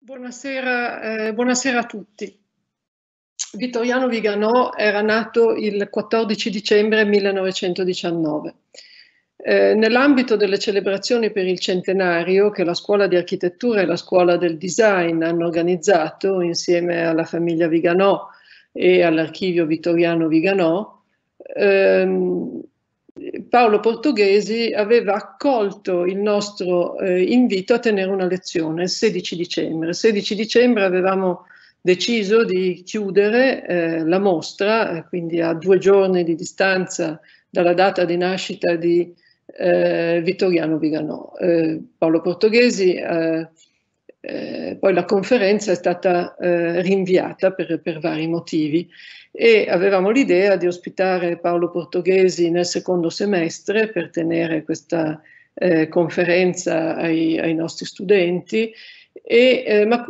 Buonasera, eh, buonasera, a tutti. Vittoriano Viganò era nato il 14 dicembre 1919. Eh, nell'ambito delle celebrazioni per il centenario che la Scuola di Architettura e la Scuola del Design hanno organizzato insieme alla famiglia Viganò e all'archivio Vittoriano Viganò, ehm, Paolo Portoghesi aveva accolto il nostro eh, invito a tenere una lezione il 16 dicembre. Il 16 dicembre avevamo deciso di chiudere eh, la mostra, eh, quindi a due giorni di distanza dalla data di nascita di eh, Vittoriano Viganò. Eh, Paolo Portoghesi, eh, eh, poi la conferenza è stata eh, rinviata per, per, vari motivi e avevamo l'idea di ospitare Paolo Portoghesi nel secondo semestre per tenere questa eh, conferenza ai, ai, nostri studenti, e, ma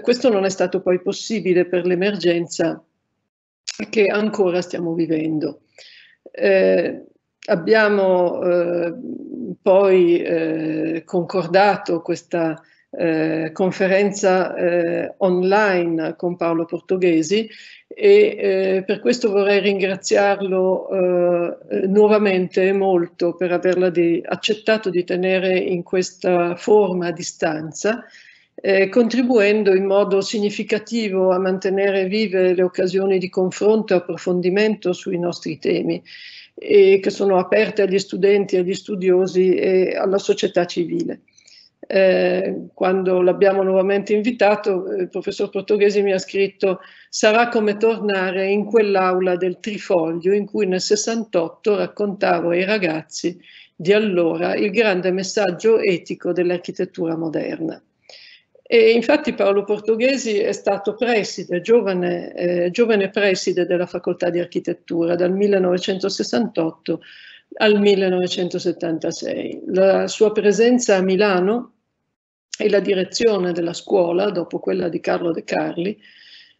questo non è stato poi possibile per l'emergenza che ancora stiamo vivendo. Eh, abbiamo eh, poi eh, concordato questa eh, conferenza eh, online con Paolo Portoghesi e eh, per questo vorrei ringraziarlo eh, nuovamente molto per averla di, accettato di tenere in questa forma a distanza contribuendo in modo significativo a mantenere vive le occasioni di confronto e approfondimento sui nostri temi e che sono aperte agli studenti, agli studiosi e alla società civile. Eh, quando l'abbiamo nuovamente invitato, il professor Portoghesi mi ha scritto sarà come tornare in quell'aula del Trifoglio in cui nel 68 raccontavo ai ragazzi di allora il grande messaggio etico dell'architettura moderna. E infatti Paolo Portoghesi è stato preside, giovane, eh, giovane preside della facoltà di architettura dal 1968 al 1976. La sua presenza a Milano e la direzione della scuola, dopo quella di Carlo De Carli,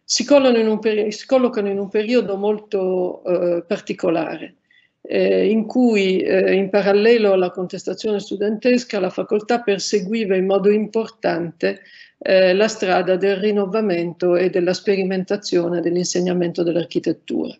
si, in si collocano in un periodo molto eh, particolare, eh, in cui eh, in parallelo alla contestazione studentesca la facoltà perseguiva in modo importante eh, la strada del rinnovamento e della sperimentazione dell'insegnamento dell'architettura.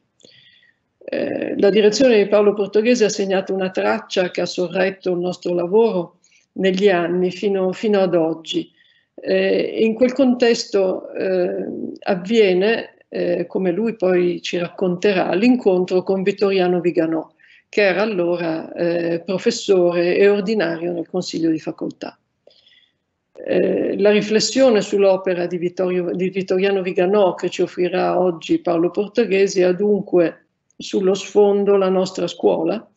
Eh, la direzione di Paolo Portoghese ha segnato una traccia che ha sorretto il nostro lavoro negli anni fino, fino ad oggi. Eh, in quel contesto eh, avviene, eh, come lui poi ci racconterà, l'incontro con Vittoriano Viganò, che era allora eh, professore e ordinario nel Consiglio di Facoltà. Eh, la riflessione sull'opera di, di, Vittoriano Viganò che ci offrirà oggi Paolo Portoghesi ha dunque sullo sfondo la nostra scuola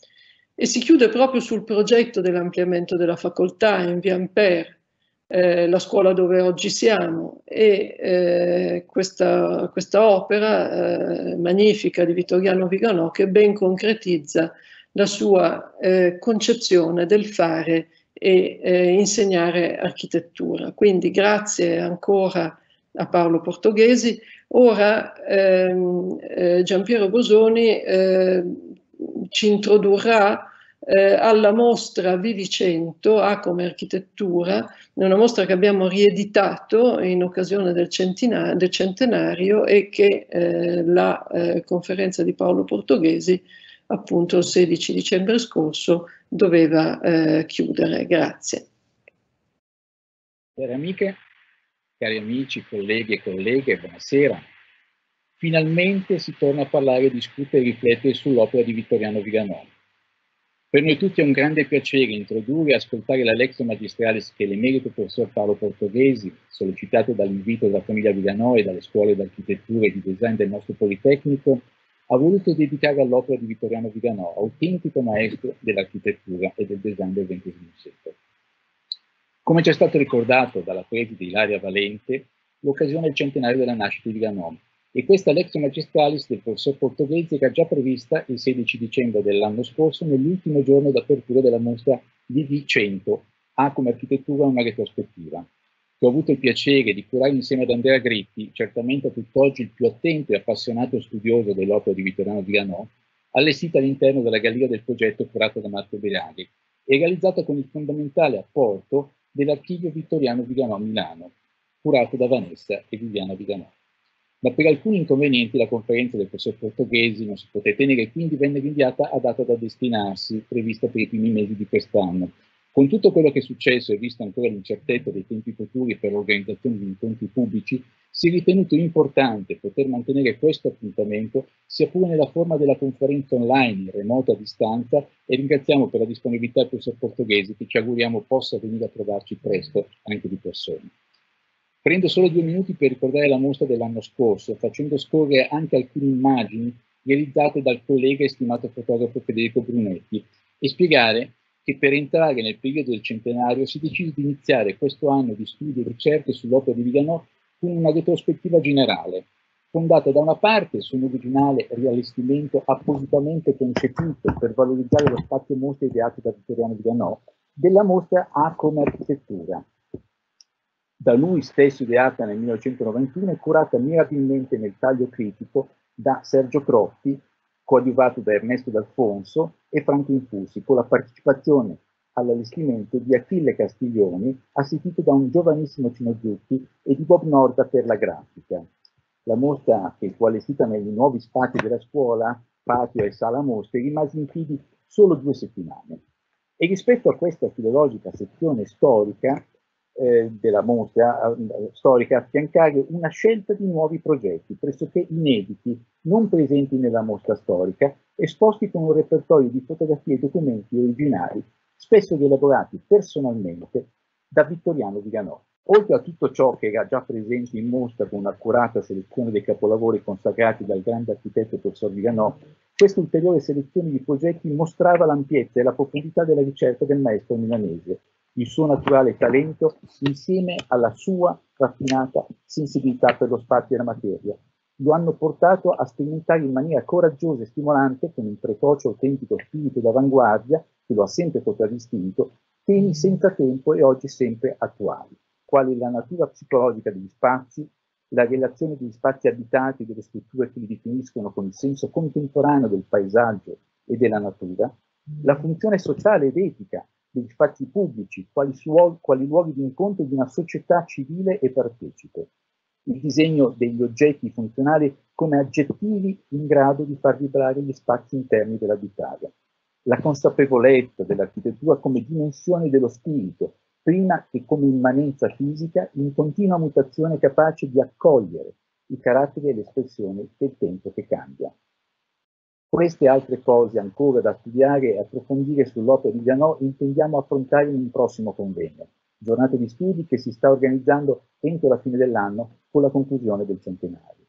e si chiude proprio sul progetto dell'ampliamento della facoltà in via Ampere, eh, la scuola dove oggi siamo e eh, questa, questa, opera eh, magnifica di Vittoriano Viganò che ben concretizza la sua eh, concezione del fare e eh, insegnare architettura. Quindi grazie ancora a Paolo Portoghesi. Ora ehm, eh, Giampiero Bosoni ci introdurrà eh, alla mostra Vivicento, A come architettura, una mostra che abbiamo rieditato in occasione del, del centenario e che eh, la eh, conferenza di Paolo Portoghesi appunto il 16 dicembre scorso doveva eh, chiudere. Grazie. Cari amiche, cari amici, colleghi e colleghe, buonasera. Finalmente si torna a parlare, discutere e riflettere sull'opera di Vittoriano Viganò. Per noi tutti è un grande piacere introdurre e ascoltare la lezione magistralis che l'emerito professor Paolo Portoghesi, sollecitato dall'invito della famiglia Viganò e dalle scuole d'architettura e di design del nostro Politecnico, ha voluto dedicare all'opera di Vittoriano Viganò, autentico maestro dell'architettura e del design del XX secolo. Come ci è stato ricordato dalla preside Ilaria Valente, l'occasione è il centenario della nascita di Viganò e questa lezione magistralis del professor Portoghesi era già prevista il 16 dicembre dell'anno scorso nell'ultimo giorno d'apertura della mostra DV100, A come architettura una retrospettiva, che ho avuto il piacere di curare insieme ad Andrea Gritti, certamente a tutt'oggi il più attento e appassionato studioso dell'opera di Vittoriano Viganò, allestita all'interno della galleria del progetto curato da Marco Beraghi e realizzata con il fondamentale apporto dell'archivio Vittoriano Viganò Milano, curato da Vanessa e Viviana Viganò. Ma per alcuni inconvenienti la conferenza del professor Portoghesi non si poté tenere e quindi venne rinviata a data da destinarsi, prevista per i primi mesi di quest'anno. Con tutto quello che è successo e visto ancora l'incertezza dei tempi futuri per l'organizzazione di incontri pubblici, si è ritenuto importante poter mantenere questo appuntamento, sia pure nella forma della conferenza online, in remota a distanza, e ringraziamo per la disponibilità del professor Portoghesi che ci auguriamo possa venire a trovarci presto anche di persona. Prendo solo due minuti per ricordare la mostra dell'anno scorso, facendo scorrere anche alcune immagini realizzate dal collega e stimato fotografo Federico Brunetti e spiegare che per entrare nel periodo del centenario si decise di iniziare questo anno di studi e ricerche sull'opera di Viganò con una retrospettiva generale, fondata da una parte su un originale riallestimento appositamente concepito per valorizzare lo spazio mostra ideato da Vittoriano Viganò, della mostra A come architettura, da lui stesso ideata nel 1991 e curata mirabilmente nel taglio critico da Sergio Crotti coadiuvato da Ernesto D'Alfonso e Franco Infusi, con la partecipazione all'allestimento di Achille Castiglioni, assistito da un giovanissimo Cino Zucchi e di Bob Norda per la grafica. La mostra, che fu allestita nei nuovi spazi della scuola, patio e sala mostre, rimase in piedi solo due settimane. E rispetto a questa filologica sezione storica, eh, della mostra eh, storica affiancare una scelta di nuovi progetti, pressoché inediti, non presenti nella mostra storica, esposti con un repertorio di fotografie e documenti originali, spesso rielaborati personalmente da Vittoriano Viganò. Oltre a tutto ciò che era già presente in mostra con un'accurata selezione dei capolavori consacrati dal grande architetto professor Viganò, questa ulteriore selezione di progetti mostrava l'ampiezza e la profondità della ricerca del maestro milanese, il suo naturale talento insieme alla sua raffinata sensibilità per lo spazio e la materia. Lo hanno portato a sperimentare in maniera coraggiosa e stimolante, con un precoce autentico spirito d'avanguardia che lo ha sempre contraddistinto, temi senza tempo e oggi sempre attuali, quali la natura psicologica degli spazi, la relazione degli spazi abitati e delle strutture che li definiscono con il senso contemporaneo del paesaggio e della natura, la funzione sociale ed etica degli spazi pubblici, quali, suo, quali luoghi di incontro di una società civile e partecipe. Il disegno degli oggetti funzionali come aggettivi in grado di far vibrare gli spazi interni dell'abitare. La consapevolezza dell'architettura come dimensione dello spirito, prima che come immanenza fisica, in continua mutazione capace di accogliere i caratteri e le espressioni del tempo che cambia. Queste altre cose ancora da studiare e approfondire sull'opera di Janot intendiamo affrontare in un prossimo convegno, giornata di studi che si sta organizzando entro la fine dell'anno con la conclusione del centenario.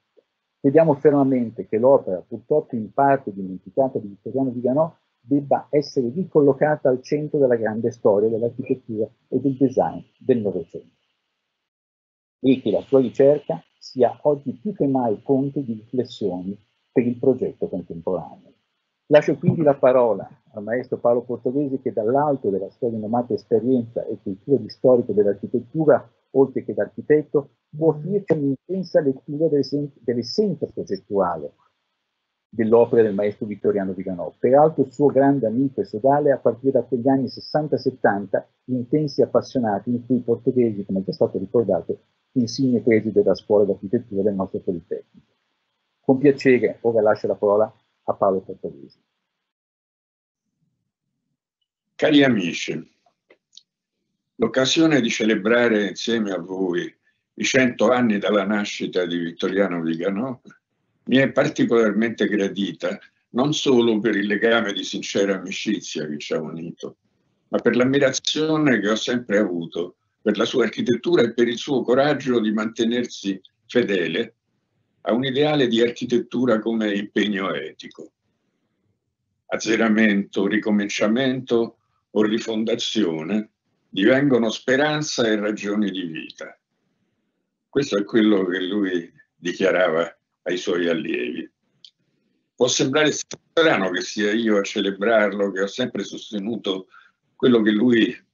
Crediamo fermamente che l'opera, purtroppo in parte dimenticata di Vittoriano Viganò, debba essere ricollocata al centro della grande storia dell'architettura e del design del Novecento e che la sua ricerca sia oggi più che mai fonte di riflessioni per il progetto contemporaneo. Lascio quindi la parola al maestro Paolo Portoghesi che dall'alto della sua rinomata esperienza e cultura di storico dell'architettura, oltre che d'architetto, può offrirci un'intensa lettura dell'essenza progettuale dell'opera del maestro Vittoriano Viganò, peraltro suo grande amico e sodale a partire da quegli anni 60-70, intensi e appassionati in cui i portoghesi, come già stato ricordato, insigne presi della scuola d'architettura del nostro Politecnico. Con piacere, ora lascio la parola a Paolo Portoghesi. Cari amici, l'occasione di celebrare insieme a voi i cento anni dalla nascita di Vittoriano Viganò mi è particolarmente gradita non solo per il legame di sincera amicizia che ci ha unito, ma per l'ammirazione che ho sempre avuto per la sua architettura e per il suo coraggio di mantenersi fedele a un ideale di architettura come impegno etico. Azzeramento, ricominciamento o rifondazione divengono speranza e ragioni di vita. Questo è quello che lui dichiarava ai suoi allievi. Può sembrare strano che sia io a celebrarlo, che ho sempre sostenuto quello che lui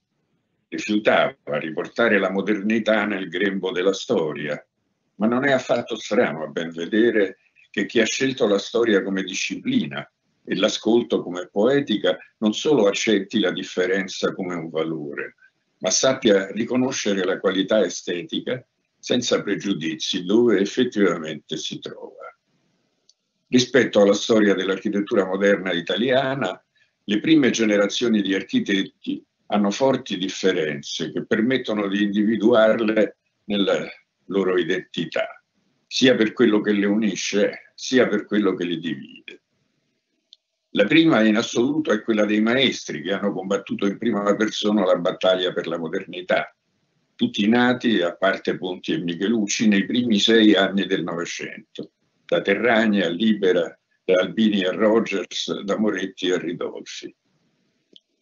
rifiutava, riportare la modernità nel grembo della storia, ma non è affatto strano a ben vedere che chi ha scelto la storia come disciplina e l'ascolto come poetica non solo accetti la differenza come un valore, ma sappia riconoscere la qualità estetica senza pregiudizi dove effettivamente si trova. Rispetto alla storia dell'architettura moderna italiana, le prime generazioni di architetti hanno forti differenze che permettono di individuarle nella loro identità, sia per quello che le unisce, sia per quello che le divide. La prima in assoluto è quella dei maestri che hanno combattuto in prima persona la battaglia per la modernità, tutti nati, a parte Ponti e Michelucci, nei primi sei anni del Novecento, da Terragni a Libera, da Albini a Rogers, da Moretti a Ridolfi.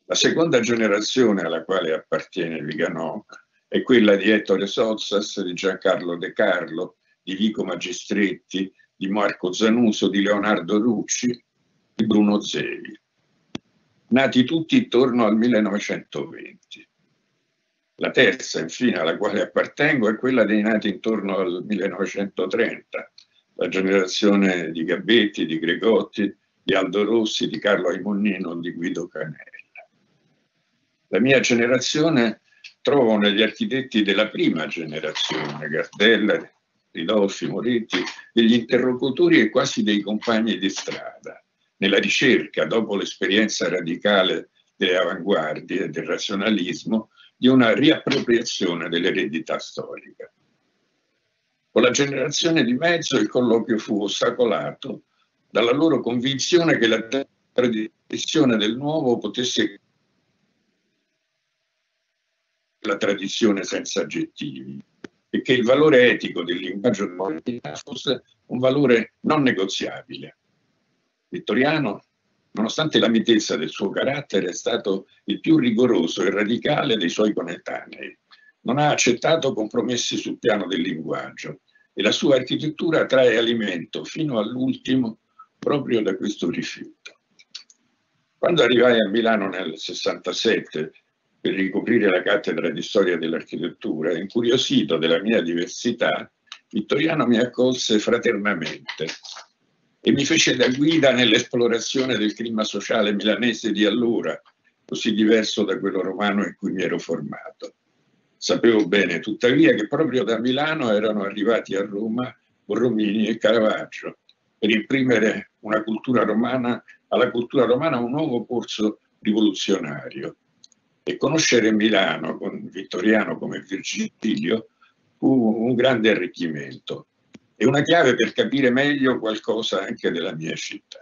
La seconda generazione alla quale appartiene Viganò è quella di Ettore Sozzas, di Giancarlo De Carlo, di Vico Magistretti, di Marco Zanuso, di Leonardo Rucci, di Bruno Zevi, nati tutti intorno al 1920. La terza, infine, alla quale appartengo è quella dei nati intorno al 1930, la generazione di Gabetti, di Gregotti, di Aldo Rossi, di Carlo Aimonnino, di Guido Canella. La mia generazione trovo negli architetti della prima generazione, Gardella, Ridolfi, Moretti, degli interlocutori e quasi dei compagni di strada nella ricerca, dopo l'esperienza radicale delle avanguardie e del razionalismo, di una riappropriazione dell'eredità storica. Con la generazione di mezzo il colloquio fu ostacolato dalla loro convinzione che la tradizione del nuovo potesse la tradizione senza aggettivi e che il valore etico del linguaggio fosse un valore non negoziabile. Vittoriano, nonostante la mitezza del suo carattere, è stato il più rigoroso e radicale dei suoi coetanei. Non ha accettato compromessi sul piano del linguaggio e la sua architettura trae alimento fino all'ultimo proprio da questo rifiuto. Quando arrivai a Milano nel 67 per ricoprire la cattedra di storia dell'architettura, incuriosito della mia diversità, Vittoriano mi accolse fraternamente e mi fece da guida nell'esplorazione del clima sociale milanese di allora, così diverso da quello romano in cui mi ero formato. Sapevo bene, tuttavia, che proprio da Milano erano arrivati a Roma Borromini e Caravaggio per imprimere una cultura romana, alla cultura romana un nuovo corso rivoluzionario. E conoscere Milano con Vittoriano come Virgilio fu un grande arricchimento è una chiave per capire meglio qualcosa anche della mia città.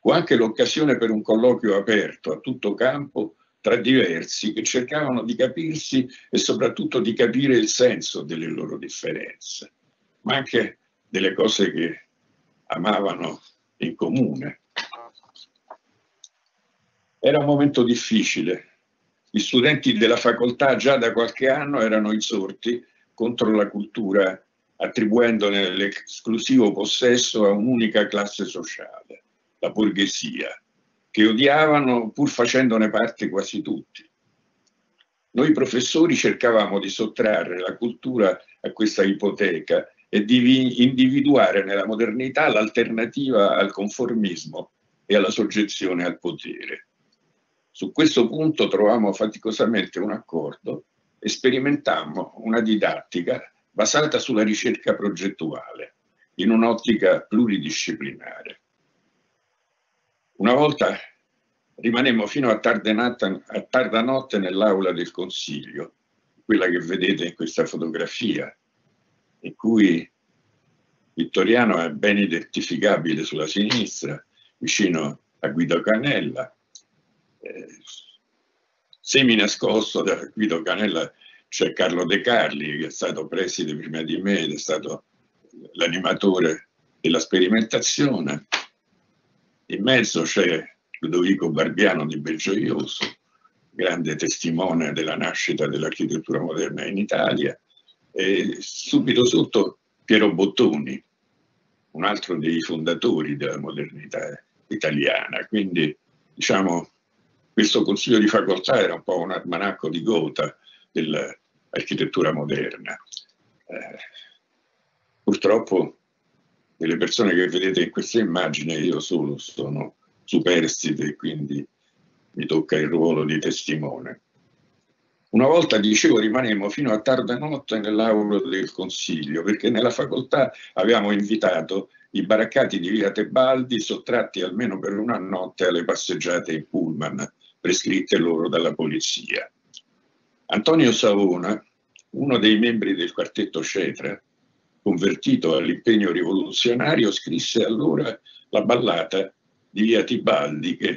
Fu anche l'occasione per un colloquio aperto a tutto campo tra diversi che cercavano di capirsi e soprattutto di capire il senso delle loro differenze, ma anche delle cose che amavano in comune. Era un momento difficile. Gli studenti della facoltà già da qualche anno erano insorti contro la cultura attribuendone l'esclusivo possesso a un'unica classe sociale, la borghesia, che odiavano pur facendone parte quasi tutti. Noi professori cercavamo di sottrarre la cultura a questa ipoteca e di individuare nella modernità l'alternativa al conformismo e alla soggezione al potere. Su questo punto trovammo faticosamente un accordo e sperimentammo una didattica basata sulla ricerca progettuale, in un'ottica pluridisciplinare. Una volta rimanemmo fino a tarda, a tarda notte nell'aula del Consiglio, quella che vedete in questa fotografia, in cui Vittoriano è ben identificabile sulla sinistra, vicino a Guido Canella, eh, semi nascosto da Guido Canella c'è Carlo De Carli che è stato preside prima di me ed è stato l'animatore della sperimentazione. In mezzo c'è Ludovico Barbiano di Belgioioso, grande testimone della nascita dell'architettura moderna in Italia, e subito sotto Piero Bottoni, un altro dei fondatori della modernità italiana. Quindi, diciamo, questo consiglio di facoltà era un po' un almanacco di Gotha del, architettura moderna. Eh, purtroppo delle persone che vedete in questa immagine io solo sono superstite e quindi mi tocca il ruolo di testimone. Una volta, dicevo, rimanemmo fino a tarda notte nell'aula del consiglio, perché nella facoltà avevamo invitato i baraccati di via Tebaldi, sottratti almeno per una notte alle passeggiate in pullman prescritte loro dalla polizia. Antonio Savona, uno dei membri del quartetto Cetra, convertito all'impegno rivoluzionario, scrisse allora la ballata di via Tibaldi che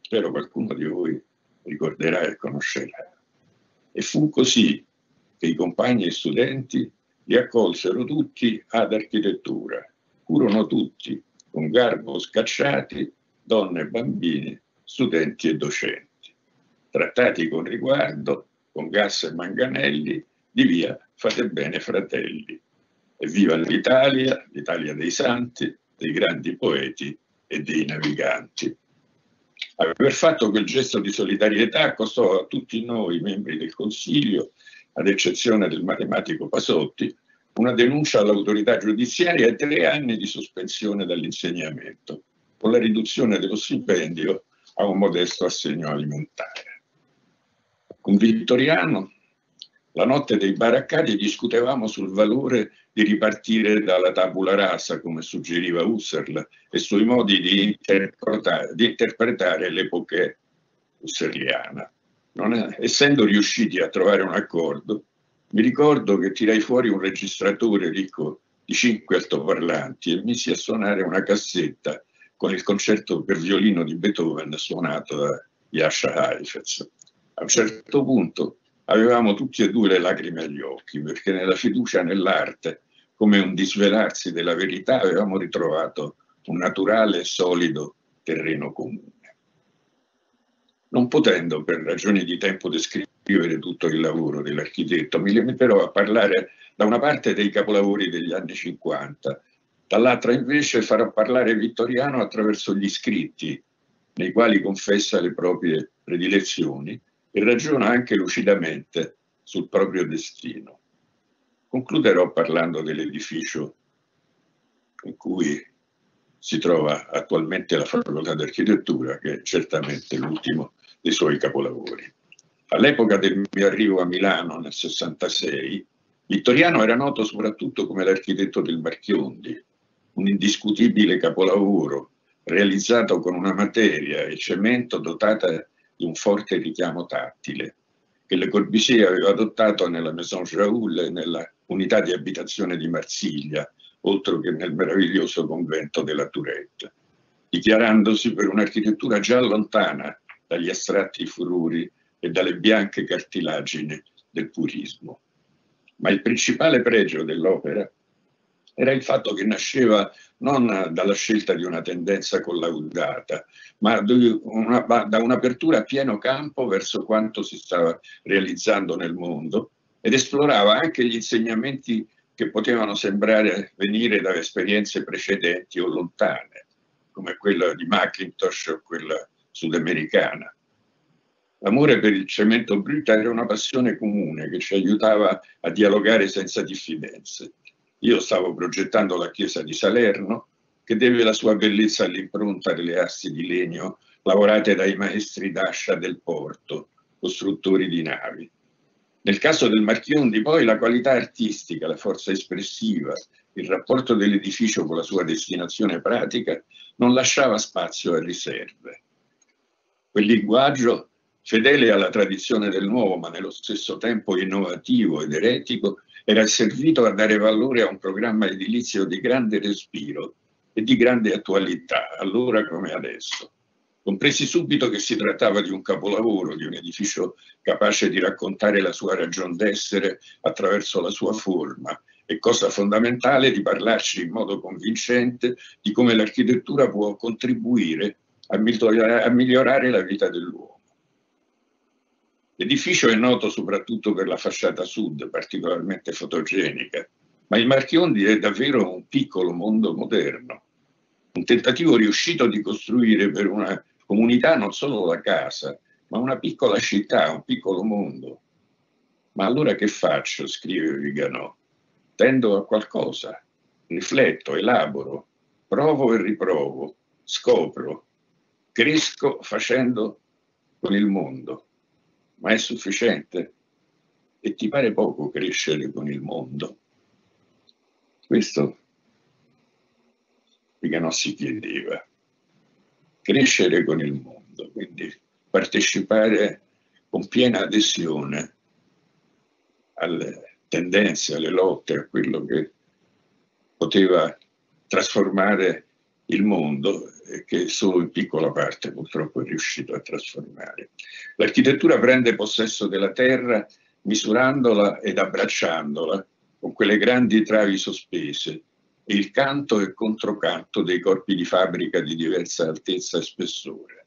spero qualcuno di voi ricorderà e conoscerà. E fu così che i compagni e studenti li accolsero tutti ad architettura. Furono tutti, con garbo scacciati, donne e bambini, studenti e docenti, trattati con riguardo, con gas e manganelli, di via fate bene fratelli. E viva l'Italia, l'Italia dei santi, dei grandi poeti e dei naviganti. Aver fatto quel gesto di solidarietà costò a tutti noi, membri del Consiglio, ad eccezione del matematico Pasotti, una denuncia all'autorità giudiziaria e tre anni di sospensione dall'insegnamento, con la riduzione dello stipendio a un modesto assegno alimentare. Con Vittoriano, la notte dei baraccati, discutevamo sul valore di ripartire dalla tabula rasa, come suggeriva Husserl, e sui modi di interpretare, di interpretare l'epoca husserliana. È, essendo riusciti a trovare un accordo, mi ricordo che tirai fuori un registratore ricco di cinque altoparlanti e misi a suonare una cassetta con il concerto per violino di Beethoven suonato da Jascha Heifetz. A un certo punto avevamo tutti e due le lacrime agli occhi perché nella fiducia nell'arte come un disvelarsi della verità, avevamo ritrovato un naturale e solido terreno comune. Non potendo per ragioni di tempo descrivere tutto il lavoro dell'architetto, mi limiterò a parlare da una parte dei capolavori degli anni 50, dall'altra invece farò parlare Vittoriano attraverso gli scritti, nei quali confessa le proprie predilezioni e ragiona anche lucidamente sul proprio destino. Concluderò parlando dell'edificio in cui si trova attualmente la facoltà d'architettura, che è certamente l'ultimo dei suoi capolavori. All'epoca del mio arrivo a Milano nel 66, Vittoriano era noto soprattutto come l'architetto del Marchiondi, un indiscutibile capolavoro realizzato con una materia e cemento dotata di un forte richiamo tattile, che Le Corbusier aveva adottato nella Maison Raoul e nella unità di abitazione di Marsiglia, oltre che nel meraviglioso convento della Tourette, dichiarandosi per un'architettura già lontana dagli astratti furori e dalle bianche cartilagini del purismo. Ma il principale pregio dell'opera era il fatto che nasceva non dalla scelta di una tendenza collaudata, ma da un'apertura a pieno campo verso quanto si stava realizzando nel mondo ed esplorava anche gli insegnamenti che potevano sembrare venire da esperienze precedenti o lontane, come quella di Macintosh o quella sudamericana. L'amore per il cemento bruto era una passione comune che ci aiutava a dialogare senza diffidenze. Io stavo progettando la chiesa di Salerno, che deve la sua bellezza all'impronta delle assi di legno lavorate dai maestri d'ascia del porto, costruttori di navi. Nel caso del Marchiondi poi la qualità artistica, la forza espressiva, il rapporto dell'edificio con la sua destinazione pratica non lasciava spazio a riserve. Quel linguaggio, fedele alla tradizione del nuovo ma nello stesso tempo innovativo ed eretico, era servito a dare valore a un programma edilizio di grande respiro e di grande attualità, allora come adesso. Compresi subito che si trattava di un capolavoro, di un edificio capace di raccontare la sua ragion d'essere attraverso la sua forma e cosa fondamentale di parlarci in modo convincente di come l'architettura può contribuire a migliorare la vita dell'uomo. L'edificio è noto soprattutto per la fasciata sud, particolarmente fotogenica, ma il Marchiondi è davvero un piccolo mondo moderno, un tentativo riuscito di costruire per una comunità non solo la casa, ma una piccola città, un piccolo mondo. Ma allora che faccio? scrive Viganò. Tendo a qualcosa, rifletto, elaboro, provo e riprovo, scopro, cresco facendo con il mondo. Ma è sufficiente? e ti pare poco crescere con il mondo? Questo Viganò si chiedeva. Crescere con il mondo, quindi partecipare con piena adesione alle tendenze, alle lotte, a quello che poteva trasformare il mondo che solo in piccola parte purtroppo è riuscito a trasformare. L'architettura prende possesso della terra misurandola ed abbracciandola con quelle grandi travi sospese e il canto e controcanto dei corpi di fabbrica di diversa altezza e spessore.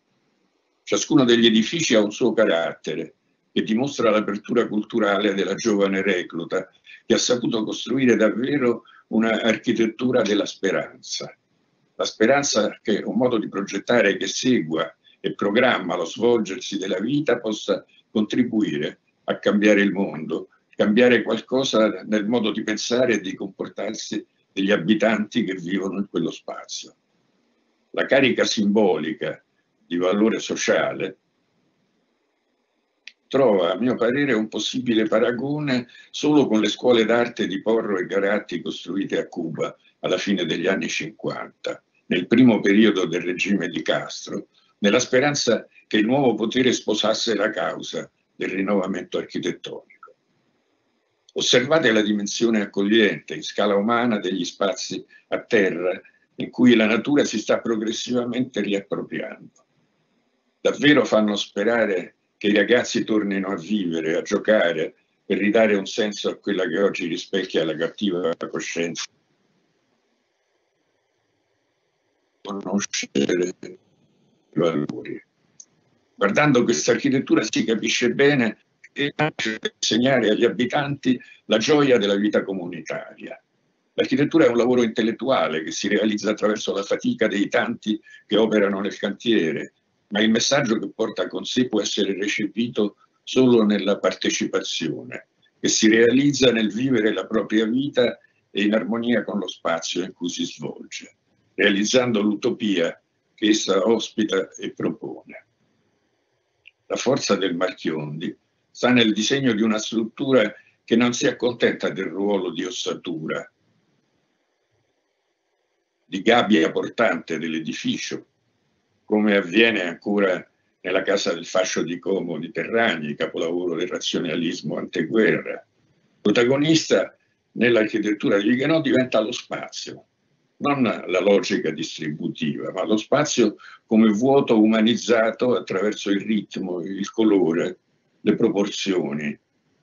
Ciascuno degli edifici ha un suo carattere che dimostra l'apertura culturale della giovane recluta che ha saputo costruire davvero un'architettura della speranza. La speranza che un modo di progettare che segua e programma lo svolgersi della vita possa contribuire a cambiare il mondo, cambiare qualcosa nel modo di pensare e di comportarsi degli abitanti che vivono in quello spazio. La carica simbolica di valore sociale trova, a mio parere, un possibile paragone solo con le scuole d'arte di Porro e Garatti costruite a Cuba alla fine degli anni 50, nel primo periodo del regime di Castro, nella speranza che il nuovo potere sposasse la causa del rinnovamento architettonico. Osservate la dimensione accogliente in scala umana degli spazi a terra in cui la natura si sta progressivamente riappropriando. Davvero fanno sperare che i ragazzi tornino a vivere, a giocare, per ridare un senso a quella che oggi rispecchia la cattiva coscienza. Conoscere i valori. Guardando questa architettura si capisce bene che nasce per insegnare agli abitanti la gioia della vita comunitaria. L'architettura è un lavoro intellettuale che si realizza attraverso la fatica dei tanti che operano nel cantiere, ma il messaggio che porta con sé può essere recepito solo nella partecipazione, che si realizza nel vivere la propria vita e in armonia con lo spazio in cui si svolge, realizzando l'utopia che essa ospita e propone. La forza del Marchiondi sta nel disegno di una struttura che non si accontenta del ruolo di ossatura, di gabbia portante dell'edificio, come avviene ancora nella casa del fascio di Como di Terragni, capolavoro del razionalismo anteguerra. Protagonista nell'architettura di Viganò diventa lo spazio, non la logica distributiva, ma lo spazio come vuoto umanizzato attraverso il ritmo, il colore, le proporzioni,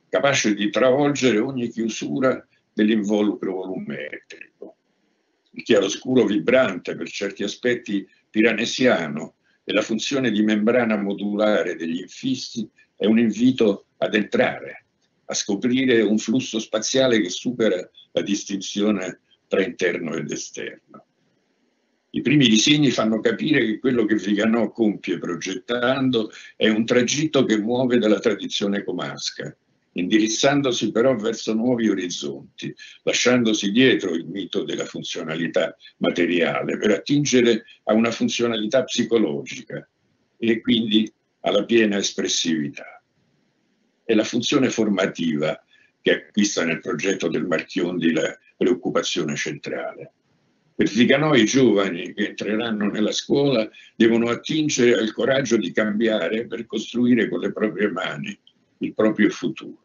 capace di travolgere ogni chiusura dell'involucro volumetrico. Il chiaroscuro vibrante, per certi aspetti piranesiano e la funzione di membrana modulare degli infissi è un invito ad entrare, a scoprire un flusso spaziale che supera la distinzione tra interno ed esterno. I primi disegni fanno capire che quello che Viganò compie progettando è un tragitto che muove dalla tradizione comasca, indirizzandosi però verso nuovi orizzonti, lasciandosi dietro il mito della funzionalità materiale per attingere a una funzionalità psicologica e quindi alla piena espressività. È la funzione formativa che acquista nel progetto del Marchiondi la preoccupazione centrale. Per Viganò i giovani che entreranno nella scuola devono attingere al coraggio di cambiare per costruire con le proprie mani il proprio futuro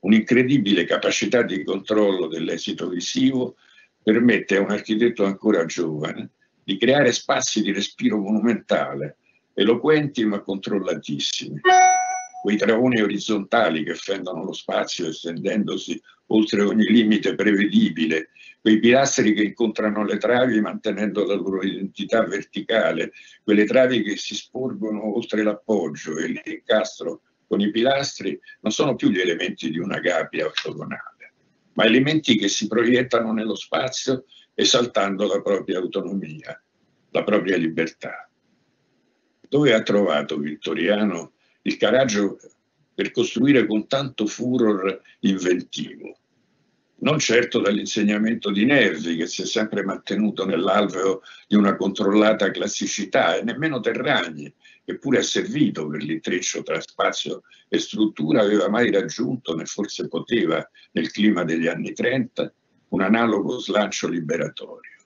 un'incredibile capacità di controllo dell'esito visivo permette a un architetto ancora giovane di creare spazi di respiro monumentale, eloquenti ma controllatissimi. Quei travoni orizzontali che fendono lo spazio estendendosi oltre ogni limite prevedibile, quei pilastri che incontrano le travi mantenendo la loro identità verticale, quelle travi che si sporgono oltre l'appoggio e l'incastro con i pilastri non sono più gli elementi di una gabbia ortogonale, ma elementi che si proiettano nello spazio esaltando la propria autonomia, la propria libertà. Dove ha trovato Vittoriano il coraggio per costruire con tanto furor inventivo? non certo dall'insegnamento di Nervi che si è sempre mantenuto nell'alveo di una controllata classicità e nemmeno Terragni che pure ha servito per l'intreccio tra spazio e struttura aveva mai raggiunto né forse poteva nel clima degli anni 30 un analogo slancio liberatorio.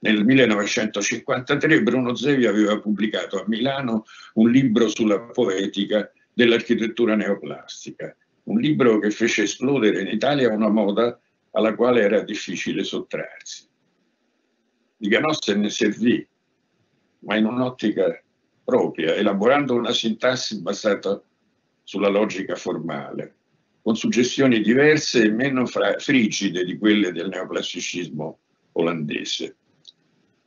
Nel 1953 Bruno Zevi aveva pubblicato a Milano un libro sulla poetica dell'architettura neoplastica un libro che fece esplodere in Italia una moda alla quale era difficile sottrarsi. Viganò se ne servì, ma in un'ottica propria, elaborando una sintassi basata sulla logica formale, con suggestioni diverse e meno frigide di quelle del neoclassicismo olandese.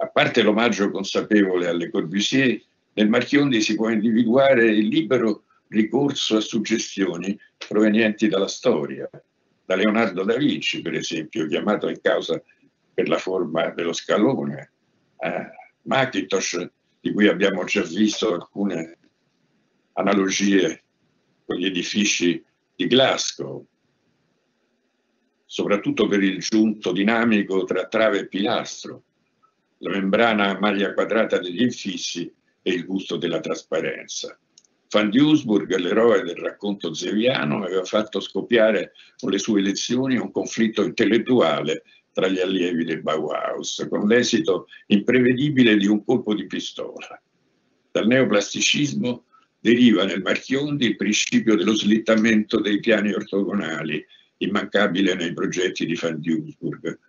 A parte l'omaggio consapevole alle Corbusier, nel Marchiondi si può individuare il libero ricorso a suggestioni provenienti dalla storia, da Leonardo da Vinci, per esempio, chiamato in causa per la forma dello scalone, a Macintosh, di cui abbiamo già visto alcune analogie con gli edifici di Glasgow, soprattutto per il giunto dinamico tra trave e pilastro, la membrana a maglia quadrata degli infissi e il gusto della trasparenza. Van Duisburg, l'eroe del racconto zeviano, aveva fatto scoppiare con le sue lezioni un conflitto intellettuale tra gli allievi del Bauhaus, con l'esito imprevedibile di un colpo di pistola. Dal neoplasticismo deriva nel Marchiondi il principio dello slittamento dei piani ortogonali, immancabile nei progetti di Van Duisburg,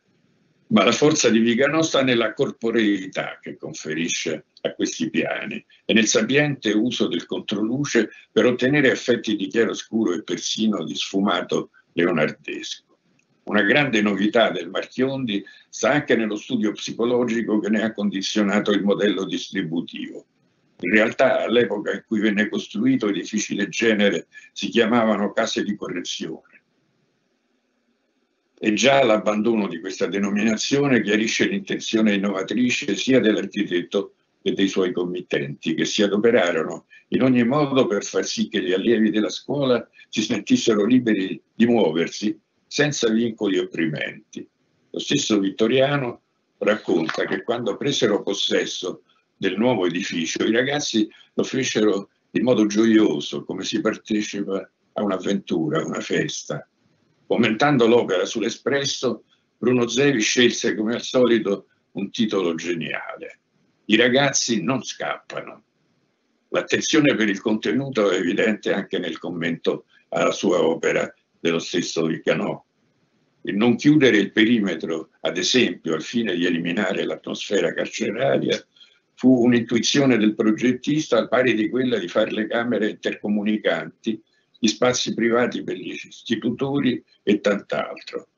ma la forza di Viganò sta nella corporeità che conferisce a questi piani e nel sapiente uso del controluce per ottenere effetti di chiaroscuro e persino di sfumato leonardesco. Una grande novità del Marchiondi sta anche nello studio psicologico che ne ha condizionato il modello distributivo. In realtà all'epoca in cui venne costruito edifici del genere si chiamavano case di correzione e già l'abbandono di questa denominazione chiarisce l'intenzione innovatrice sia dell'architetto che dei suoi committenti, che si adoperarono in ogni modo per far sì che gli allievi della scuola si sentissero liberi di muoversi senza vincoli opprimenti. Lo stesso Vittoriano racconta che quando presero possesso del nuovo edificio, i ragazzi lo fecero in modo gioioso, come si partecipa a un'avventura, a una festa. Commentando l'opera sull'Espresso, Bruno Zevi scelse come al solito un titolo geniale. I ragazzi non scappano. L'attenzione per il contenuto è evidente anche nel commento alla sua opera dello stesso Vicanò. Il non chiudere il perimetro, ad esempio, al fine di eliminare l'atmosfera carceraria, fu un'intuizione del progettista al pari di quella di fare le camere intercomunicanti gli spazi privati per gli istitutori e tant'altro.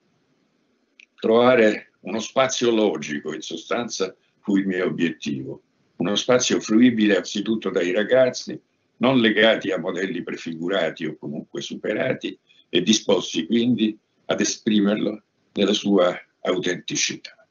Trovare uno spazio logico, in sostanza, fu il mio obiettivo. Uno spazio fruibile anzitutto dai ragazzi, non legati a modelli prefigurati o comunque superati e disposti quindi ad esprimerlo nella sua autenticità.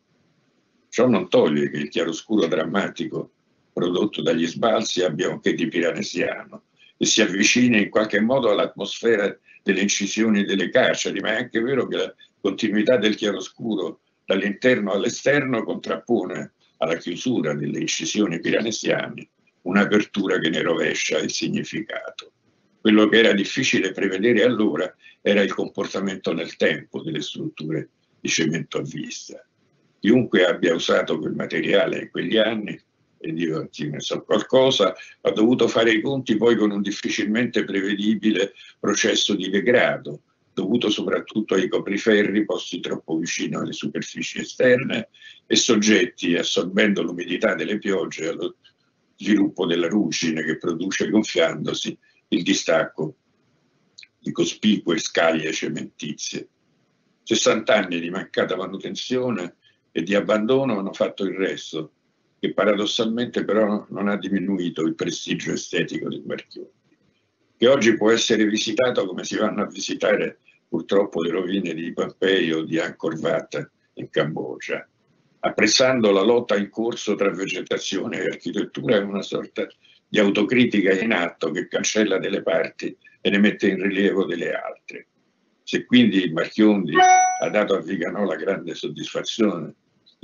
Ciò non toglie che il chiaroscuro drammatico prodotto dagli sbalzi abbia un che di piranesiano, si avvicina in qualche modo all'atmosfera delle incisioni delle carceri, ma è anche vero che la continuità del chiaroscuro dall'interno all'esterno contrappone alla chiusura delle incisioni piranesiane un'apertura che ne rovescia il significato. Quello che era difficile prevedere allora era il comportamento nel tempo delle strutture di cemento a vista. Chiunque abbia usato quel materiale in quegli anni e ne so qualcosa, ha dovuto fare i conti poi con un difficilmente prevedibile processo di degrado, dovuto soprattutto ai copriferri posti troppo vicino alle superfici esterne e soggetti, assorbendo l'umidità delle piogge, allo sviluppo della rucine che produce gonfiandosi il distacco di cospicue scaglie cementizie. 60 anni di mancata manutenzione e di abbandono hanno fatto il resto che paradossalmente però non ha diminuito il prestigio estetico del Marchioni, che oggi può essere visitato come si vanno a visitare purtroppo le rovine di Pompei o di Angkor Wat in Cambogia. Apprezzando la lotta in corso tra vegetazione e architettura è una sorta di autocritica in atto che cancella delle parti e ne mette in rilievo delle altre. Se quindi il Marchiondi ha dato a Viganò la grande soddisfazione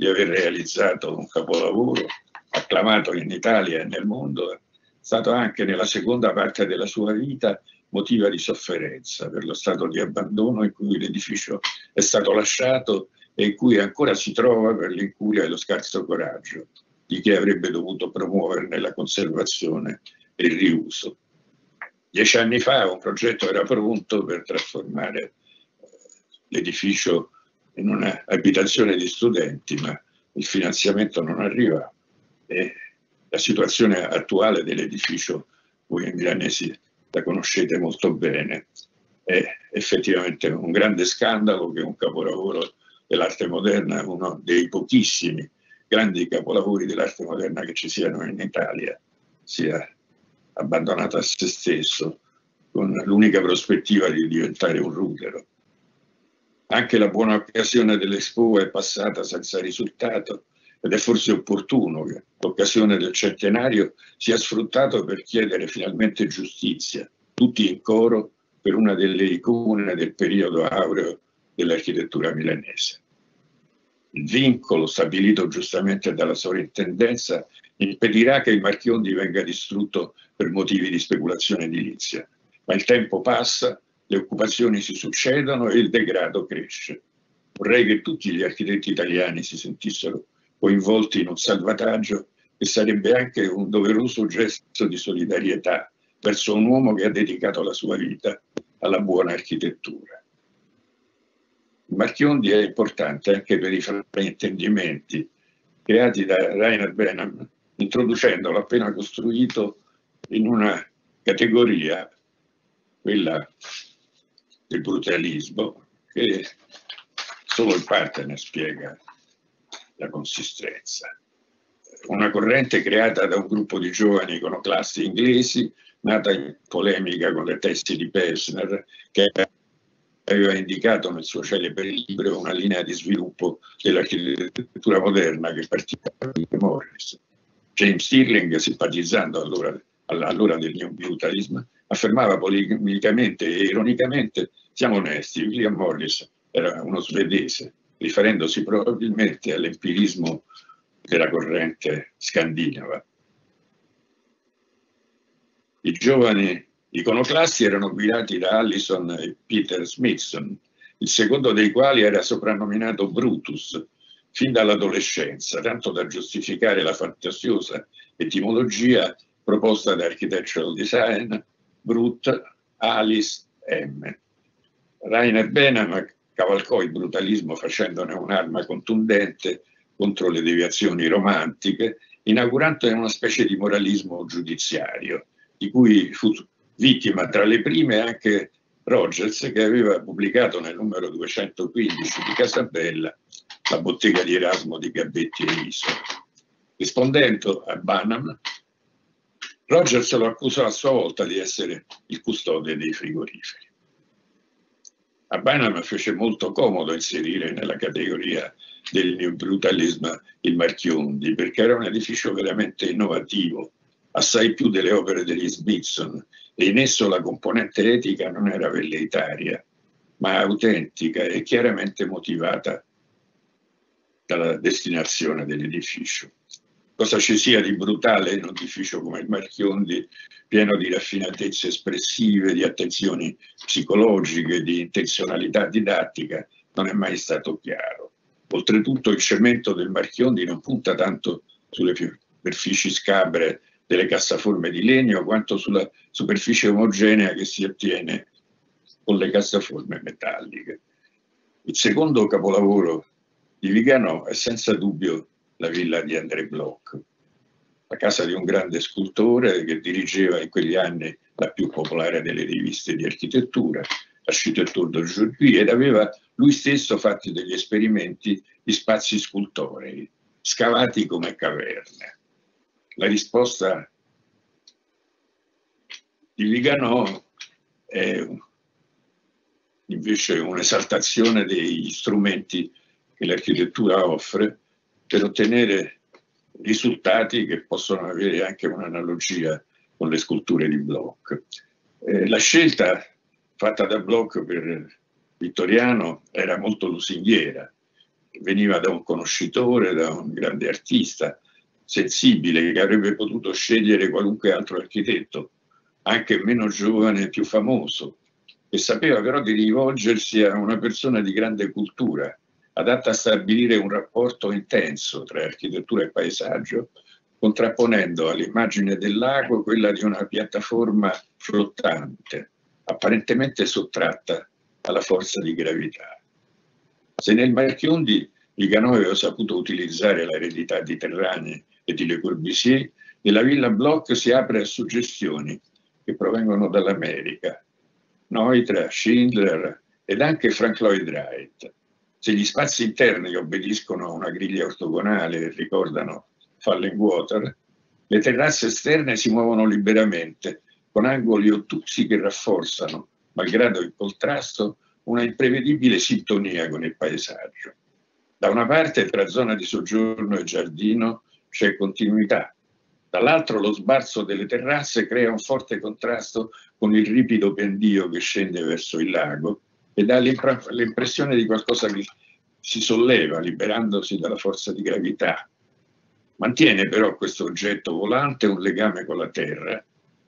di aver realizzato un capolavoro acclamato in Italia e nel mondo, è stato anche nella seconda parte della sua vita motiva di sofferenza per lo stato di abbandono in cui l'edificio è stato lasciato e in cui ancora si trova per l'incuria e lo scarso coraggio di chi avrebbe dovuto promuoverne la conservazione e il riuso. Dieci anni fa un progetto era pronto per trasformare eh, l'edificio in un'abitazione di studenti, ma il finanziamento non arriva e la situazione attuale dell'edificio, voi milanesi la conoscete molto bene, è effettivamente un grande scandalo che un capolavoro dell'arte moderna, uno dei pochissimi grandi capolavori dell'arte moderna che ci siano in Italia, sia abbandonato a se stesso con l'unica prospettiva di diventare un rudero. Anche la buona occasione dell'Expo è passata senza risultato ed è forse opportuno che l'occasione del centenario sia sfruttata per chiedere finalmente giustizia, tutti in coro, per una delle icone del periodo aureo dell'architettura milanese. Il vincolo stabilito giustamente dalla sovrintendenza impedirà che il Marchiondi venga distrutto per motivi di speculazione edilizia, ma il tempo passa, le occupazioni si succedono e il degrado cresce. Vorrei che tutti gli architetti italiani si sentissero coinvolti in un salvataggio e sarebbe anche un doveroso gesto di solidarietà verso un uomo che ha dedicato la sua vita alla buona architettura. Il Marchiondi è importante anche per i fraintendimenti creati da Rainer Benham, introducendolo appena costruito in una categoria quella del brutalismo, che solo in parte ne spiega la consistenza. Una corrente creata da un gruppo di giovani iconoclasti inglesi, nata in polemica con le testi di Pelsner, che aveva indicato nel suo celebre libro una linea di sviluppo dell'architettura moderna che partiva da Morris. James Stirling, simpatizzando allora, allora del New Brutalism, affermava polemicamente e ironicamente siamo onesti, William Morris era uno svedese, riferendosi probabilmente all'empirismo della corrente scandinava. I giovani iconoclasti erano guidati da Allison e Peter Smithson, il secondo dei quali era soprannominato Brutus fin dall'adolescenza, tanto da giustificare la fantasiosa etimologia proposta da Architectural Design Brut Alice M. Rainer Benham cavalcò il brutalismo facendone un'arma contundente contro le deviazioni romantiche, inaugurando una specie di moralismo giudiziario, di cui fu vittima tra le prime anche Rogers, che aveva pubblicato nel numero 215 di Casabella la bottega di Erasmo di Gabetti e Isola. Rispondendo a Banham, Rogers lo accusò a sua volta di essere il custode dei frigoriferi. A Banham fece molto comodo inserire nella categoria del new brutalism il Marchiondi, perché era un edificio veramente innovativo, assai più delle opere degli Smithson, e in esso la componente etica non era velleitaria, ma autentica e chiaramente motivata dalla destinazione dell'edificio cosa ci sia di brutale in un edificio come il Marchiondi, pieno di raffinatezze espressive, di attenzioni psicologiche, di intenzionalità didattica, non è mai stato chiaro. Oltretutto il cemento del Marchiondi non punta tanto sulle superfici scabre delle cassaforme di legno quanto sulla superficie omogenea che si ottiene con le cassaforme metalliche. Il secondo capolavoro di Viganò è senza dubbio la villa di André Bloch, la casa di un grande scultore che dirigeva in quegli anni la più popolare delle riviste di architettura, Architecture d'aujourd'hui, ed aveva lui stesso fatto degli esperimenti di spazi scultorei, scavati come caverne. La risposta di Viganò è invece un'esaltazione degli strumenti che l'architettura offre per ottenere risultati che possono avere anche un'analogia con le sculture di Bloch. Eh, la scelta fatta da Bloch per Vittoriano era molto lusinghiera, veniva da un conoscitore, da un grande artista, sensibile, che avrebbe potuto scegliere qualunque altro architetto, anche meno giovane e più famoso, e sapeva però di rivolgersi a una persona di grande cultura, adatta a stabilire un rapporto intenso tra architettura e paesaggio, contrapponendo all'immagine del lago quella di una piattaforma flottante, apparentemente sottratta alla forza di gravità. Se nel Marchiondi Viganò aveva saputo utilizzare l'eredità di Terrani e di Le Corbusier, nella Villa Bloch si apre a suggestioni che provengono dall'America, Neutra, Schindler ed anche Frank Lloyd Wright. Se gli spazi interni obbediscono a una griglia ortogonale e ricordano Fallen Water, le terrazze esterne si muovono liberamente, con angoli ottusi che rafforzano, malgrado il contrasto, una imprevedibile sintonia con il paesaggio. Da una parte, tra zona di soggiorno e giardino, c'è continuità. Dall'altro, lo sbarzo delle terrazze crea un forte contrasto con il ripido pendio che scende verso il lago e dà l'impressione di qualcosa che si solleva, liberandosi dalla forza di gravità. Mantiene però questo oggetto volante un legame con la terra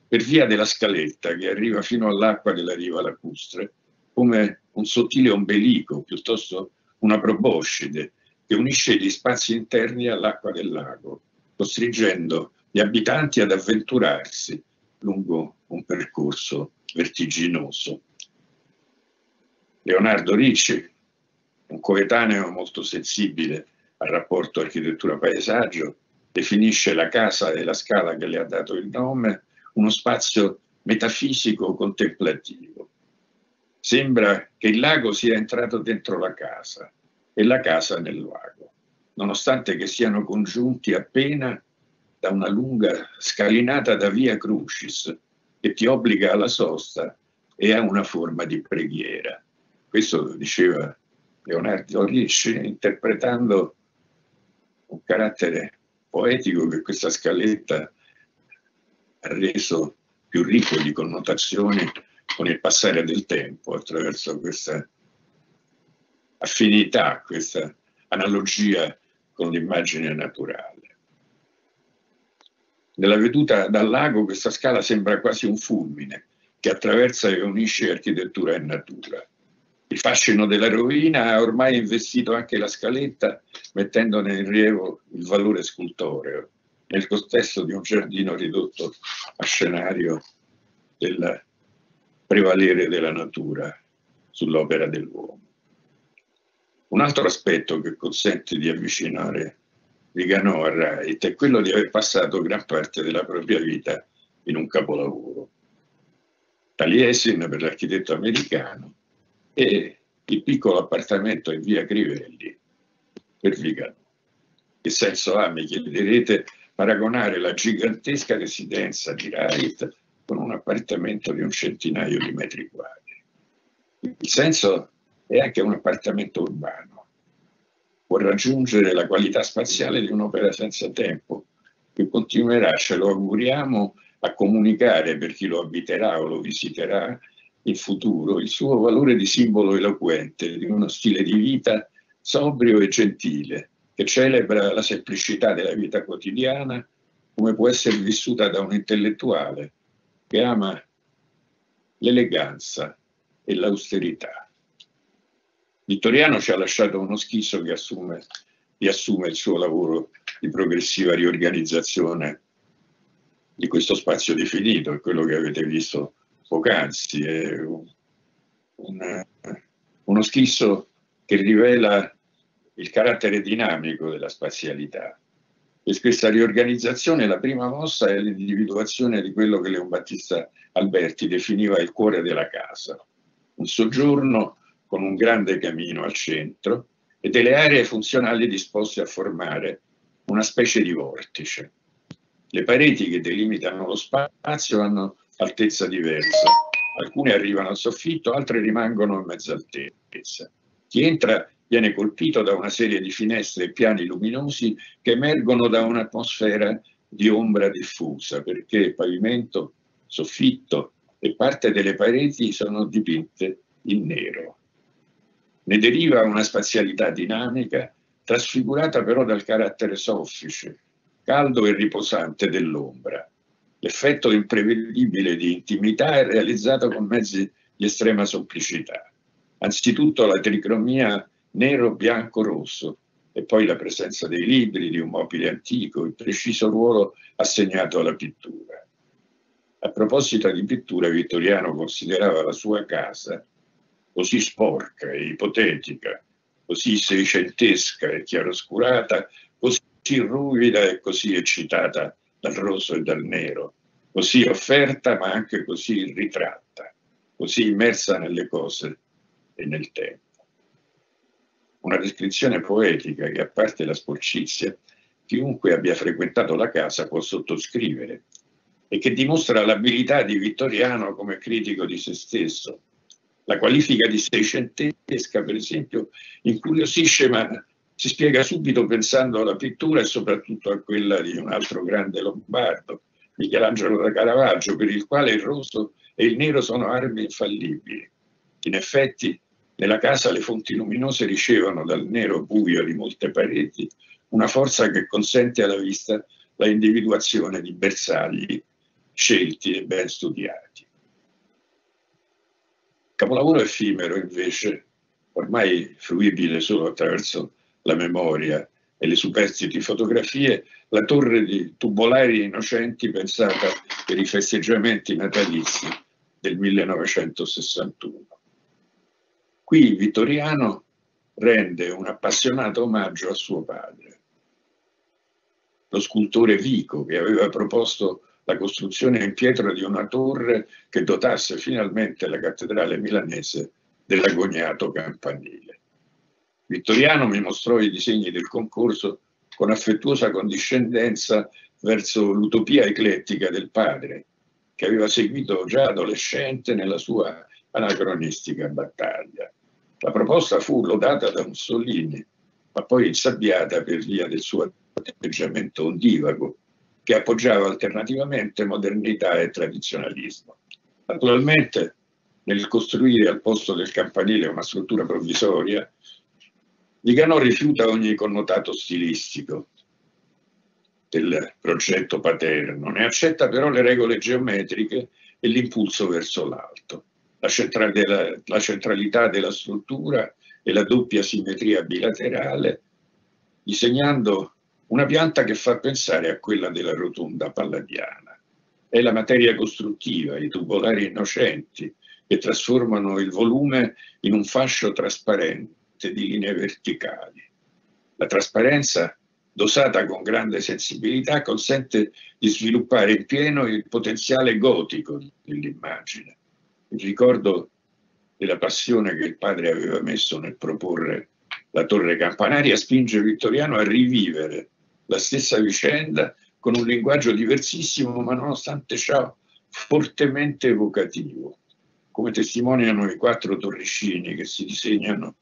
per via della scaletta che arriva fino all'acqua della riva lacustre, come un sottile ombelico, piuttosto una proboscide, che unisce gli spazi interni all'acqua del lago, costringendo gli abitanti ad avventurarsi lungo un percorso vertiginoso. Leonardo Ricci, un coetaneo molto sensibile al rapporto architettura-paesaggio, definisce la casa e la scala che le ha dato il nome uno spazio metafisico contemplativo. Sembra che il lago sia entrato dentro la casa e la casa nel lago, nonostante che siano congiunti appena da una lunga scalinata da via Crucis che ti obbliga alla sosta e a una forma di preghiera. Questo diceva Leonardo Ricci interpretando un carattere poetico che questa scaletta ha reso più ricco di connotazioni con il passare del tempo attraverso questa affinità, questa analogia con l'immagine naturale. Nella veduta dal lago questa scala sembra quasi un fulmine che attraversa e unisce architettura e natura. Il fascino della rovina ha ormai investito anche la scaletta, mettendone in rilievo il valore scultoreo, nel contesto di un giardino ridotto a scenario del prevalere della natura sull'opera dell'uomo. Un altro aspetto che consente di avvicinare Viganò a Wright è quello di aver passato gran parte della propria vita in un capolavoro. Taliesin per l'architetto americano e il piccolo appartamento in via Crivelli per Viganò. Che senso ha, mi chiederete, paragonare la gigantesca residenza di Wright con un appartamento di un centinaio di metri quadri. Il senso è anche un appartamento urbano. Può raggiungere la qualità spaziale di un'opera senza tempo, che continuerà, ce lo auguriamo, a comunicare per chi lo abiterà o lo visiterà in futuro il suo valore di simbolo eloquente di uno stile di vita sobrio e gentile, che celebra la semplicità della vita quotidiana come può essere vissuta da un intellettuale che ama l'eleganza e l'austerità. Vittoriano ci ha lasciato uno schizzo che assume, riassume il suo lavoro di progressiva riorganizzazione di questo spazio definito, quello che avete visto poc'anzi, è un, un, uno schizo che rivela il carattere dinamico della spazialità. E questa riorganizzazione, la prima mossa è l'individuazione di quello che Leon Battista Alberti definiva il cuore della casa, un soggiorno con un grande camino al centro e delle aree funzionali disposte a formare una specie di vortice. Le pareti che delimitano lo spazio hanno altezza diversa, alcune arrivano al soffitto, altre rimangono a mezza altezza. Chi entra viene colpito da una serie di finestre e piani luminosi che emergono da un'atmosfera di ombra diffusa, perché pavimento, soffitto e parte delle pareti sono dipinte in nero. Ne deriva una spazialità dinamica, trasfigurata però dal carattere soffice, caldo e riposante dell'ombra. L'effetto imprevedibile di intimità è realizzato con mezzi di estrema semplicità. Anzitutto la tricromia nero, bianco, rosso e poi la presenza dei libri, di un mobile antico, il preciso ruolo assegnato alla pittura. A proposito di pittura, Vittoriano considerava la sua casa così sporca e ipotetica, così seicentesca e chiaroscurata, così ruvida e così eccitata dal rosso e dal nero, così offerta ma anche così ritratta, così immersa nelle cose e nel tempo. Una descrizione poetica che, a parte la sporcizia, chiunque abbia frequentato la casa può sottoscrivere e che dimostra l'abilità di Vittoriano come critico di se stesso, la qualifica di seicentesca, per esempio, incuriosisce, ma si spiega subito pensando alla pittura e soprattutto a quella di un altro grande lombardo, Michelangelo da Caravaggio, per il quale il rosso e il nero sono armi infallibili. In effetti, nella casa le fonti luminose ricevono dal nero buio di molte pareti una forza che consente alla vista la individuazione di bersagli scelti e ben studiati. Capolavoro effimero, invece, ormai fruibile solo attraverso la memoria e le superstiti fotografie, la torre di tubolari innocenti pensata per i festeggiamenti natalizi del 1961. Qui Vittoriano rende un appassionato omaggio a suo padre, lo scultore Vico, che aveva proposto la costruzione in pietra di una torre che dotasse finalmente la cattedrale milanese dell'agognato campanile. Vittoriano mi mostrò i disegni del concorso con affettuosa condiscendenza verso l'utopia eclettica del padre, che aveva seguito già adolescente nella sua anacronistica battaglia. La proposta fu lodata da Mussolini, ma poi insabbiata per via del suo atteggiamento ondivago, che appoggiava alternativamente modernità e tradizionalismo. Naturalmente, nel costruire al posto del campanile una struttura provvisoria, Viganò rifiuta ogni connotato stilistico del progetto paterno, ne accetta però le regole geometriche e l'impulso verso l'alto, la centralità della struttura e la doppia simmetria bilaterale, disegnando una pianta che fa pensare a quella della rotonda palladiana. È la materia costruttiva, i tubolari innocenti, che trasformano il volume in un fascio trasparente di linee verticali. La trasparenza, dosata con grande sensibilità, consente di sviluppare in pieno il potenziale gotico dell'immagine. Il ricordo della passione che il padre aveva messo nel proporre la torre campanaria spinge Vittoriano a rivivere la stessa vicenda con un linguaggio diversissimo, ma nonostante ciò fortemente evocativo, come testimoniano i quattro torricini che si disegnano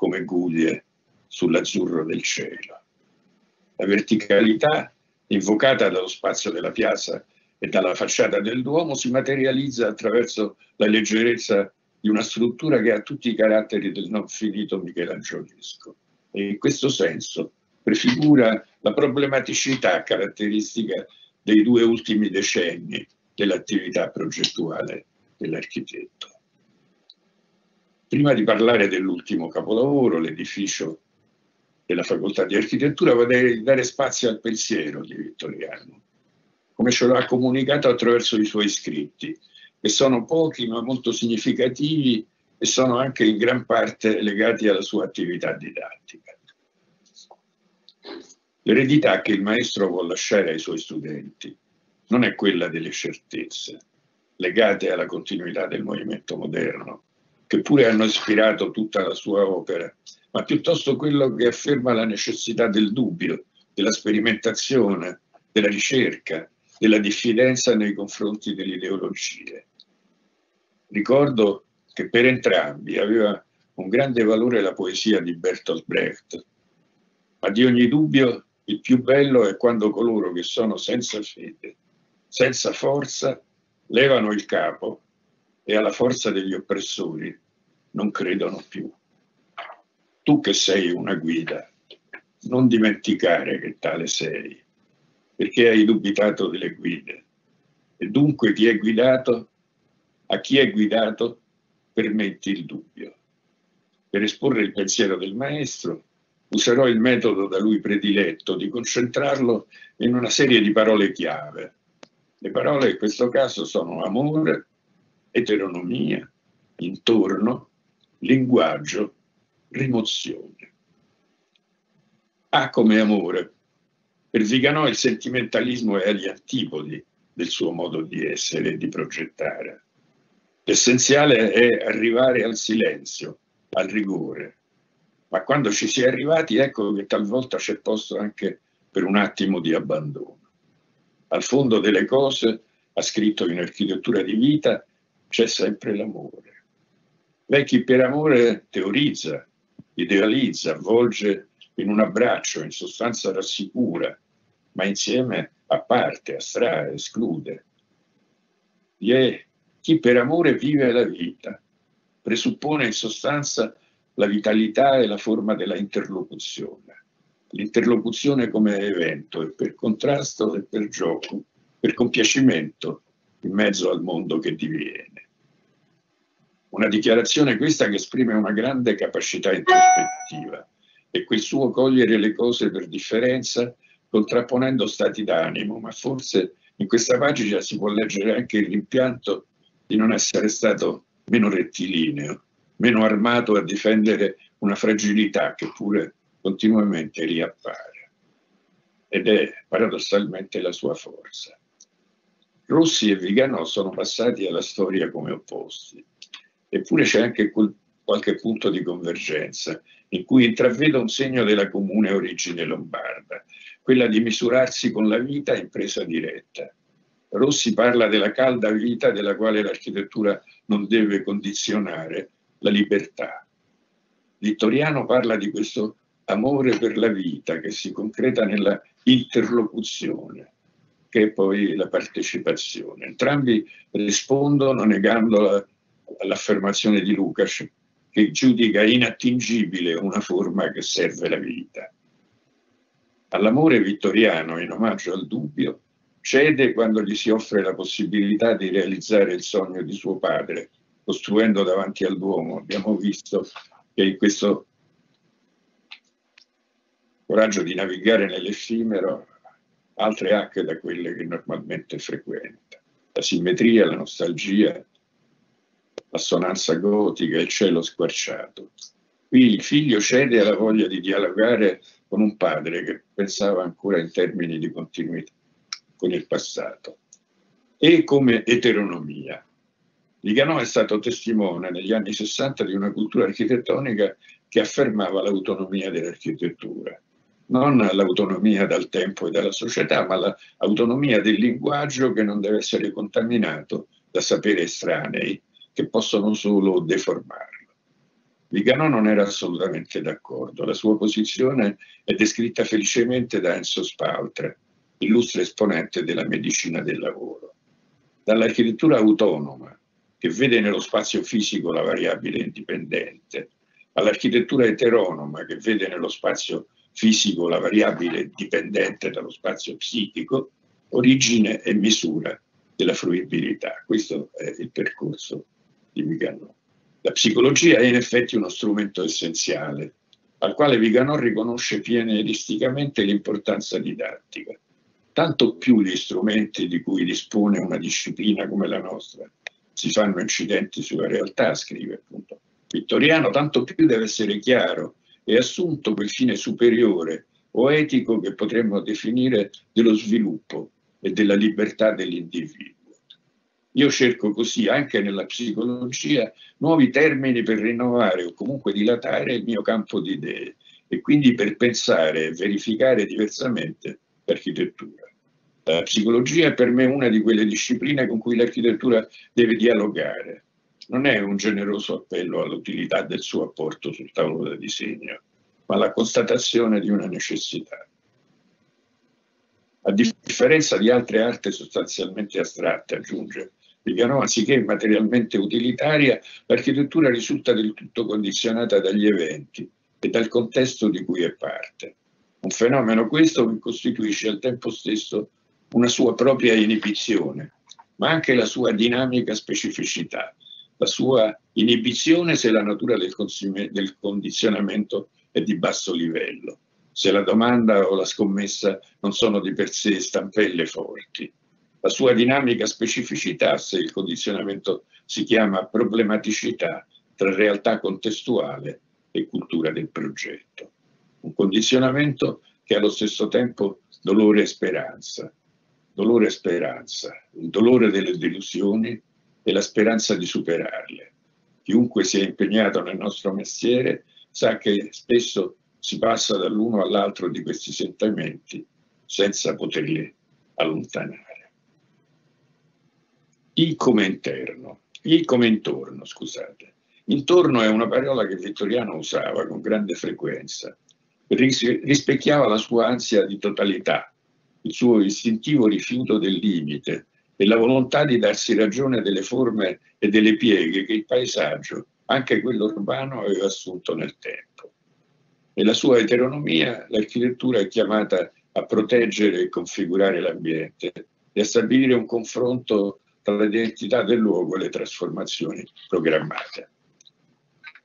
come guglie sull'azzurro del cielo. La verticalità, invocata dallo spazio della piazza e dalla facciata del Duomo, si materializza attraverso la leggerezza di una struttura che ha tutti i caratteri del non finito michelangiolesco. E in questo senso prefigura la problematicità caratteristica dei due ultimi decenni dell'attività progettuale dell'architetto. Prima di parlare dell'ultimo capolavoro, l'edificio della facoltà di architettura, vorrei dare spazio al pensiero di Vittoriano, come ce lo ha comunicato attraverso i suoi scritti, che sono pochi ma molto significativi e sono anche in gran parte legati alla sua attività didattica. L'eredità che il maestro vuole lasciare ai suoi studenti non è quella delle certezze legate alla continuità del movimento moderno, che pure hanno ispirato tutta la sua opera, ma piuttosto quello che afferma la necessità del dubbio, della sperimentazione, della ricerca, della diffidenza nei confronti delle ideologie. Ricordo che per entrambi aveva un grande valore la poesia di Bertolt Brecht, ma di ogni dubbio il più bello è quando coloro che sono senza fede, senza forza, levano il capo e alla forza degli oppressori non credono più. Tu che sei una guida, non dimenticare che tale sei, perché hai dubitato delle guide. E dunque chi è guidato, a chi è guidato, permetti il dubbio. Per esporre il pensiero del maestro, userò il metodo da lui prediletto di concentrarlo in una serie di parole chiave. Le parole in questo caso sono amore, eteronomia, intorno, linguaggio, rimozione. A come amore. Per Viganò il sentimentalismo è agli antipodi del suo modo di essere e di progettare. L'essenziale è arrivare al silenzio, al rigore, ma quando ci si è arrivati ecco che talvolta c'è posto anche per un attimo di abbandono. Al fondo delle cose, ha scritto in architettura di vita, c'è sempre l'amore. Vecchi per amore teorizza, idealizza, avvolge in un abbraccio, in sostanza rassicura, ma insieme a parte, astrae, esclude. è chi per amore vive la vita, presuppone in sostanza la vitalità e la forma della interlocuzione. L'interlocuzione come evento e per contrasto e per gioco, per compiacimento in mezzo al mondo che diviene. Una dichiarazione questa che esprime una grande capacità introspettiva e quel suo cogliere le cose per differenza contrapponendo stati d'animo, ma forse in questa pagina si può leggere anche il rimpianto di non essere stato meno rettilineo, meno armato a difendere una fragilità che pure continuamente riappare. Ed è paradossalmente la sua forza. Rossi e Viganò sono passati alla storia come opposti, eppure c'è anche qualche punto di convergenza in cui intravedo un segno della comune origine lombarda, quella di misurarsi con la vita in presa diretta. Rossi parla della calda vita della quale l'architettura non deve condizionare la libertà. Vittoriano parla di questo amore per la vita che si concreta nella interlocuzione, che è poi la partecipazione. Entrambi rispondono negando l'affermazione di Lucas che giudica inattingibile una forma che serve la vita. All'amore vittoriano, in omaggio al dubbio, cede quando gli si offre la possibilità di realizzare il sogno di suo padre, costruendo davanti al Duomo. Abbiamo visto che in questo coraggio di navigare nell'effimero altre acque da quelle che normalmente frequenta. La simmetria, la nostalgia, l'assonanza gotica, il cielo squarciato. Qui il figlio cede alla voglia di dialogare con un padre che pensava ancora in termini di continuità con il passato. E come eteronomia. Liganò è stato testimone negli anni 60 di una cultura architettonica che affermava l'autonomia dell'architettura. Non l'autonomia dal tempo e dalla società, ma l'autonomia del linguaggio che non deve essere contaminato da saperi estranei che possono solo deformarlo. Viganò non era assolutamente d'accordo. La sua posizione è descritta felicemente da Enzo Spaltre, illustre esponente della medicina del lavoro. Dall'architettura autonoma, che vede nello spazio fisico la variabile indipendente, all'architettura eteronoma, che vede nello spazio fisico la variabile dipendente dallo spazio psichico, origine e misura della fruibilità. Questo è il percorso di Viganò. La psicologia è in effetti uno strumento essenziale, al quale Viganò riconosce pianisticamente l'importanza didattica. Tanto più gli strumenti di cui dispone una disciplina come la nostra si fanno incidenti sulla realtà, scrive appunto Vittoriano, tanto più deve essere chiaro e assunto quel fine superiore o etico che potremmo definire dello sviluppo e della libertà dell'individuo. Io cerco così anche nella psicologia nuovi termini per rinnovare o comunque dilatare il mio campo di idee e quindi per pensare e verificare diversamente l'architettura. La psicologia è per me una di quelle discipline con cui l'architettura deve dialogare. Non è un generoso appello all'utilità del suo apporto sul tavolo da disegno, ma la constatazione di una necessità. A differenza di altre arti sostanzialmente astratte, aggiunge, Viganò, anziché materialmente utilitaria, l'architettura risulta del tutto condizionata dagli eventi e dal contesto di cui è parte. Un fenomeno questo che costituisce al tempo stesso una sua propria inibizione, ma anche la sua dinamica specificità, la sua inibizione se la natura del, del condizionamento è di basso livello, se la domanda o la scommessa non sono di per sé stampelle forti, la sua dinamica specificità se il condizionamento si chiama problematicità tra realtà contestuale e cultura del progetto. Un condizionamento che allo stesso tempo dolore e speranza, dolore e speranza, il dolore delle delusioni e la speranza di superarle. Chiunque sia impegnato nel nostro mestiere sa che spesso si passa dall'uno all'altro di questi sentimenti senza poterli allontanare. Il come interno, il come intorno, scusate. Intorno è una parola che Vittoriano usava con grande frequenza, rispecchiava la sua ansia di totalità, il suo istintivo rifiuto del limite e la volontà di darsi ragione delle forme e delle pieghe che il paesaggio, anche quello urbano, aveva assunto nel tempo. Nella sua eteronomia l'architettura è chiamata a proteggere e configurare l'ambiente e a stabilire un confronto tra l'identità del luogo e le trasformazioni programmate.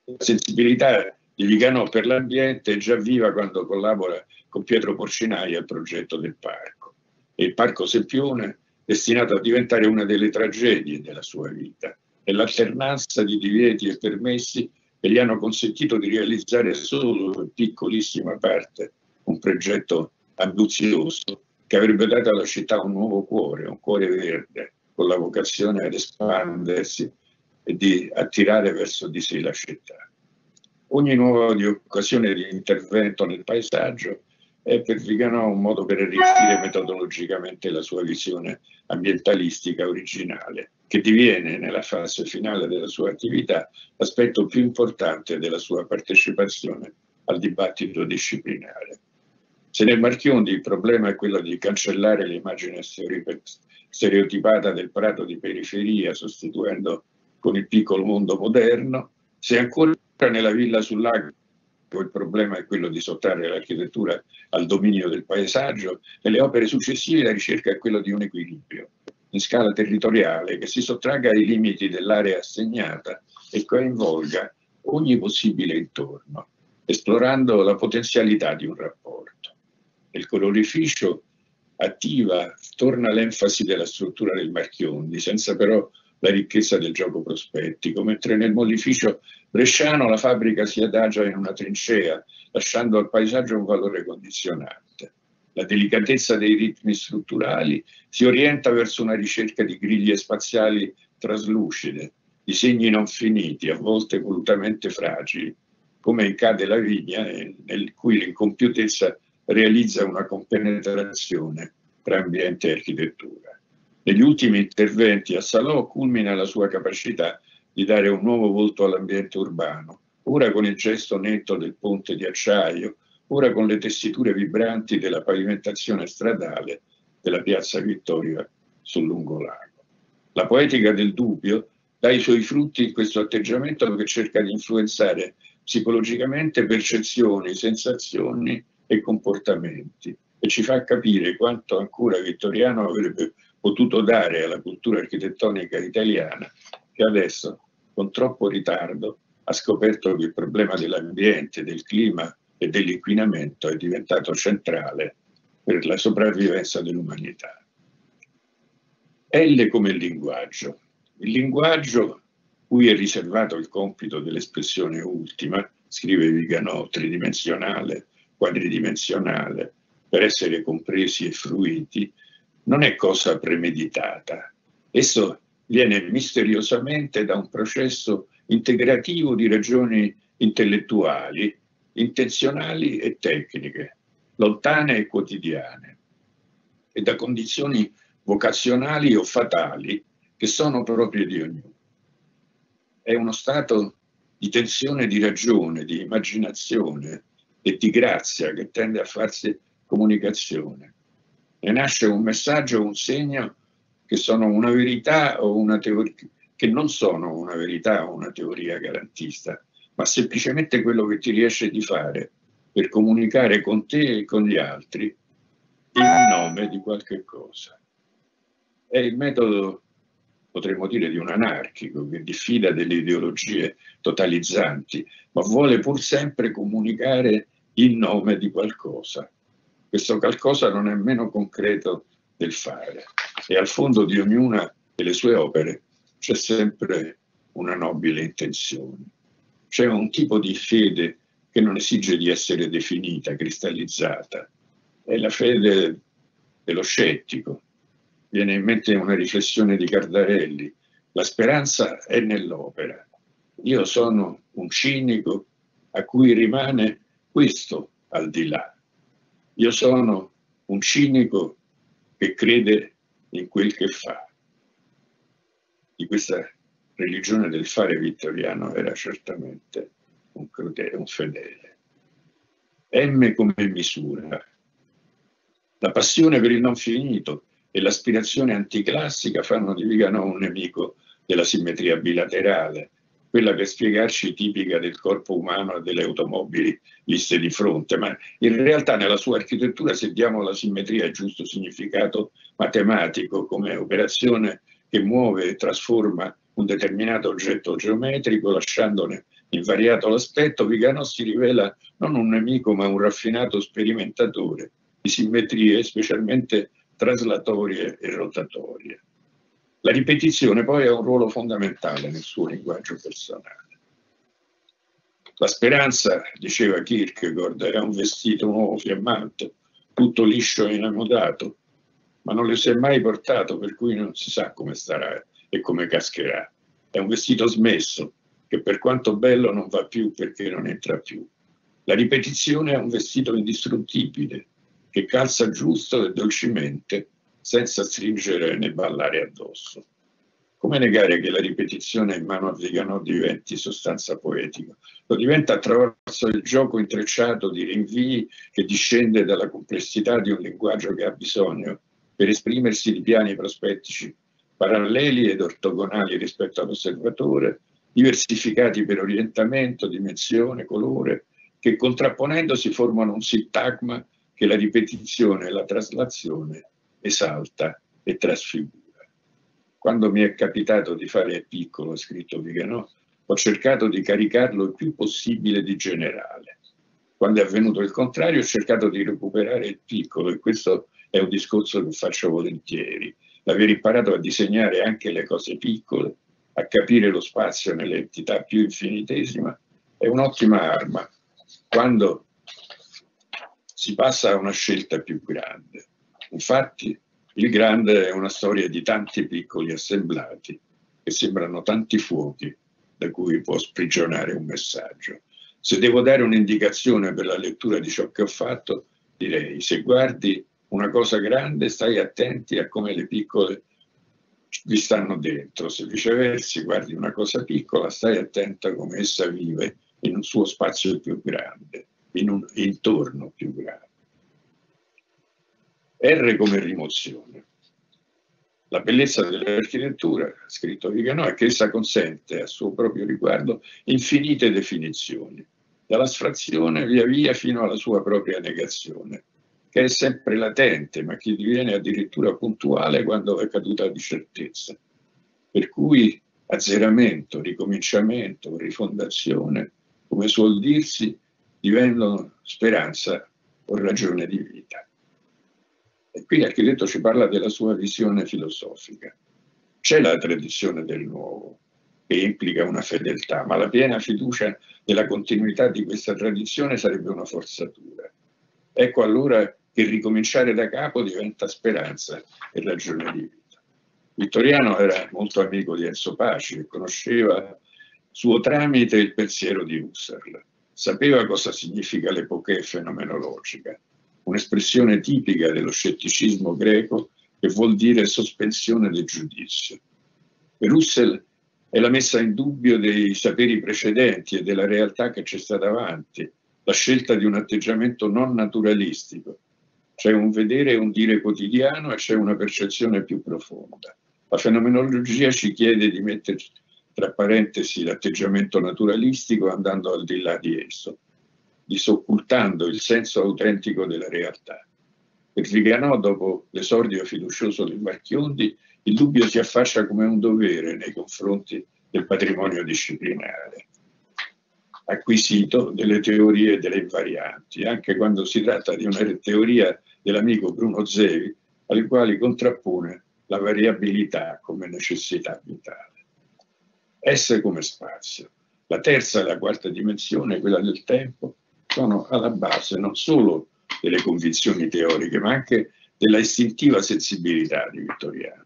La sensibilità di Viganò per l'ambiente è già viva quando collabora con Pietro Porcinai al progetto del parco. E il Parco Sempione, destinato a diventare una delle tragedie della sua vita, è l'alternanza di divieti e permessi che gli hanno consentito di realizzare solo in piccolissima parte un progetto ambizioso che avrebbe dato alla città un nuovo cuore, un cuore verde, con la vocazione ad espandersi e di attirare verso di sé la città. Ogni nuova occasione di intervento nel paesaggio è per Viganò un modo per arricchire metodologicamente la sua visione ambientalistica originale, che diviene nella fase finale della sua attività l'aspetto più importante della sua partecipazione al dibattito disciplinare. Se nel Marchiondi il problema è quello di cancellare l'immagine stereotipata del prato di periferia sostituendo con il piccolo mondo moderno, se ancora nella villa sul lago il problema è quello di sottrarre l'architettura al dominio del paesaggio e le opere successive la ricerca è quella di un equilibrio in scala territoriale che si sottragga ai limiti dell'area assegnata e coinvolga ogni possibile intorno, esplorando la potenzialità di un rapporto. Il colorificio attiva, torna l'enfasi della struttura del Marchiondi, senza però la ricchezza del gioco prospettico, mentre nel mollificio bresciano la fabbrica si adagia in una trincea, lasciando al paesaggio un valore condizionante. La delicatezza dei ritmi strutturali si orienta verso una ricerca di griglie spaziali traslucide, di segni non finiti, a volte volutamente fragili, come incade la vigna, nel cui l'incompiutezza realizza una compenetrazione tra ambiente e architettura. Negli ultimi interventi a Salò culmina la sua capacità di dare un nuovo volto all'ambiente urbano, ora con il gesto netto del ponte di acciaio, ora con le tessiture vibranti della pavimentazione stradale della piazza Vittoria sul lungolago. La poetica del dubbio dà i suoi frutti in questo atteggiamento che cerca di influenzare psicologicamente percezioni, sensazioni e comportamenti e ci fa capire quanto ancora Vittoriano avrebbe potuto dare alla cultura architettonica italiana che adesso, con troppo ritardo, ha scoperto che il problema dell'ambiente, del clima e dell'inquinamento è diventato centrale per la sopravvivenza dell'umanità. L come linguaggio. Il linguaggio, cui è riservato il compito dell'espressione ultima, scrive Viganò, tridimensionale, quadridimensionale, per essere compresi e fruiti, non è cosa premeditata. Esso viene misteriosamente da un processo integrativo di ragioni intellettuali, intenzionali e tecniche, lontane e quotidiane, e da condizioni vocazionali o fatali che sono proprie di ognuno. È uno stato di tensione di ragione, di immaginazione e di grazia che tende a farsi comunicazione ne nasce un messaggio, un segno che sono una verità o una teoria, che non sono una verità o una teoria garantista, ma semplicemente quello che ti riesce di fare per comunicare con te e con gli altri in nome di qualche cosa. È il metodo, potremmo dire, di un anarchico che diffida delle ideologie totalizzanti, ma vuole pur sempre comunicare in nome di qualcosa. Questo qualcosa non è meno concreto del fare e al fondo di ognuna delle sue opere c'è sempre una nobile intenzione. C'è un tipo di fede che non esige di essere definita, cristallizzata. È la fede dello scettico. Viene in mente una riflessione di Cardarelli. La speranza è nell'opera. Io sono un cinico a cui rimane questo al di là. Io sono un cinico che crede in quel che fa. Di questa religione del fare vittoriano era certamente un, crudele, un fedele. M come misura. La passione per il non finito e l'aspirazione anticlassica fanno di Vigano un nemico della simmetria bilaterale, quella per spiegarci tipica del corpo umano e delle automobili viste di fronte, ma in realtà nella sua architettura se diamo la simmetria il giusto significato matematico come operazione che muove e trasforma un determinato oggetto geometrico lasciandone invariato l'aspetto, Vigano si rivela non un nemico ma un raffinato sperimentatore di simmetrie specialmente traslatorie e rotatorie. La ripetizione poi ha un ruolo fondamentale nel suo linguaggio personale. La speranza, diceva Kierkegaard, era un vestito nuovo fiammante, tutto liscio e inamodato, ma non le si è mai portato, per cui non si sa come starà e come cascherà. È un vestito smesso, che per quanto bello non va più perché non entra più. La ripetizione è un vestito indistruttibile, che calza giusto e dolcemente senza stringere né ballare addosso. Come negare che la ripetizione in mano a Viganò diventi sostanza poetica? Lo diventa attraverso il gioco intrecciato di rinvii che discende dalla complessità di un linguaggio che ha bisogno, per esprimersi di piani prospettici paralleli ed ortogonali rispetto all'osservatore, diversificati per orientamento, dimensione, colore, che contrapponendosi formano un sintagma che la ripetizione e la traslazione esalta e trasfigura. Quando mi è capitato di fare piccolo, ha scritto Viganò, ho cercato di caricarlo il più possibile di generale. Quando è avvenuto il contrario, ho cercato di recuperare il piccolo e questo è un discorso che faccio volentieri. L'aver imparato a disegnare anche le cose piccole, a capire lo spazio nell'entità più infinitesima, è un'ottima arma quando si passa a una scelta più grande. Infatti il grande è una storia di tanti piccoli assemblati che sembrano tanti fuochi da cui può sprigionare un messaggio. Se devo dare un'indicazione per la lettura di ciò che ho fatto, direi se guardi una cosa grande stai attenti a come le piccole vi stanno dentro, se viceversa guardi una cosa piccola stai attento a come essa vive in un suo spazio più grande, in un intorno più grande. R come rimozione. La bellezza dell'architettura, scritto Viganò, è che essa consente a suo proprio riguardo infinite definizioni, dalla sfrazione via via fino alla sua propria negazione, che è sempre latente, ma che diviene addirittura puntuale quando è caduta di certezza. Per cui azzeramento, ricominciamento, rifondazione, come suol dirsi, diventano speranza o ragione di vita. E qui l'architetto ci parla della sua visione filosofica. C'è la tradizione del nuovo, che implica una fedeltà, ma la piena fiducia nella continuità di questa tradizione sarebbe una forzatura. Ecco allora che ricominciare da capo diventa speranza e ragione di vita. Vittoriano era molto amico di Enzo Paci e conosceva suo tramite il pensiero di Husserl. Sapeva cosa significa l'epoché fenomenologica un'espressione tipica dello scetticismo greco che vuol dire sospensione del giudizio. Per Russell è la messa in dubbio dei saperi precedenti e della realtà che c'è sta davanti, la scelta di un atteggiamento non naturalistico. C'è un vedere e un dire quotidiano e c'è una percezione più profonda. La fenomenologia ci chiede di metterci tra parentesi l'atteggiamento naturalistico andando al di là di esso, disoccultando il senso autentico della realtà. Per Viganò, dopo l'esordio fiducioso dei Marchiondi, il dubbio si affascia come un dovere nei confronti del patrimonio disciplinare, acquisito delle teorie delle invarianti, anche quando si tratta di una teoria dell'amico Bruno Zevi, alle quali contrappone la variabilità come necessità vitale. Esse come spazio. La terza e la quarta dimensione, quella del tempo, sono alla base non solo delle convinzioni teoriche, ma anche della istintiva sensibilità di Vittoriano.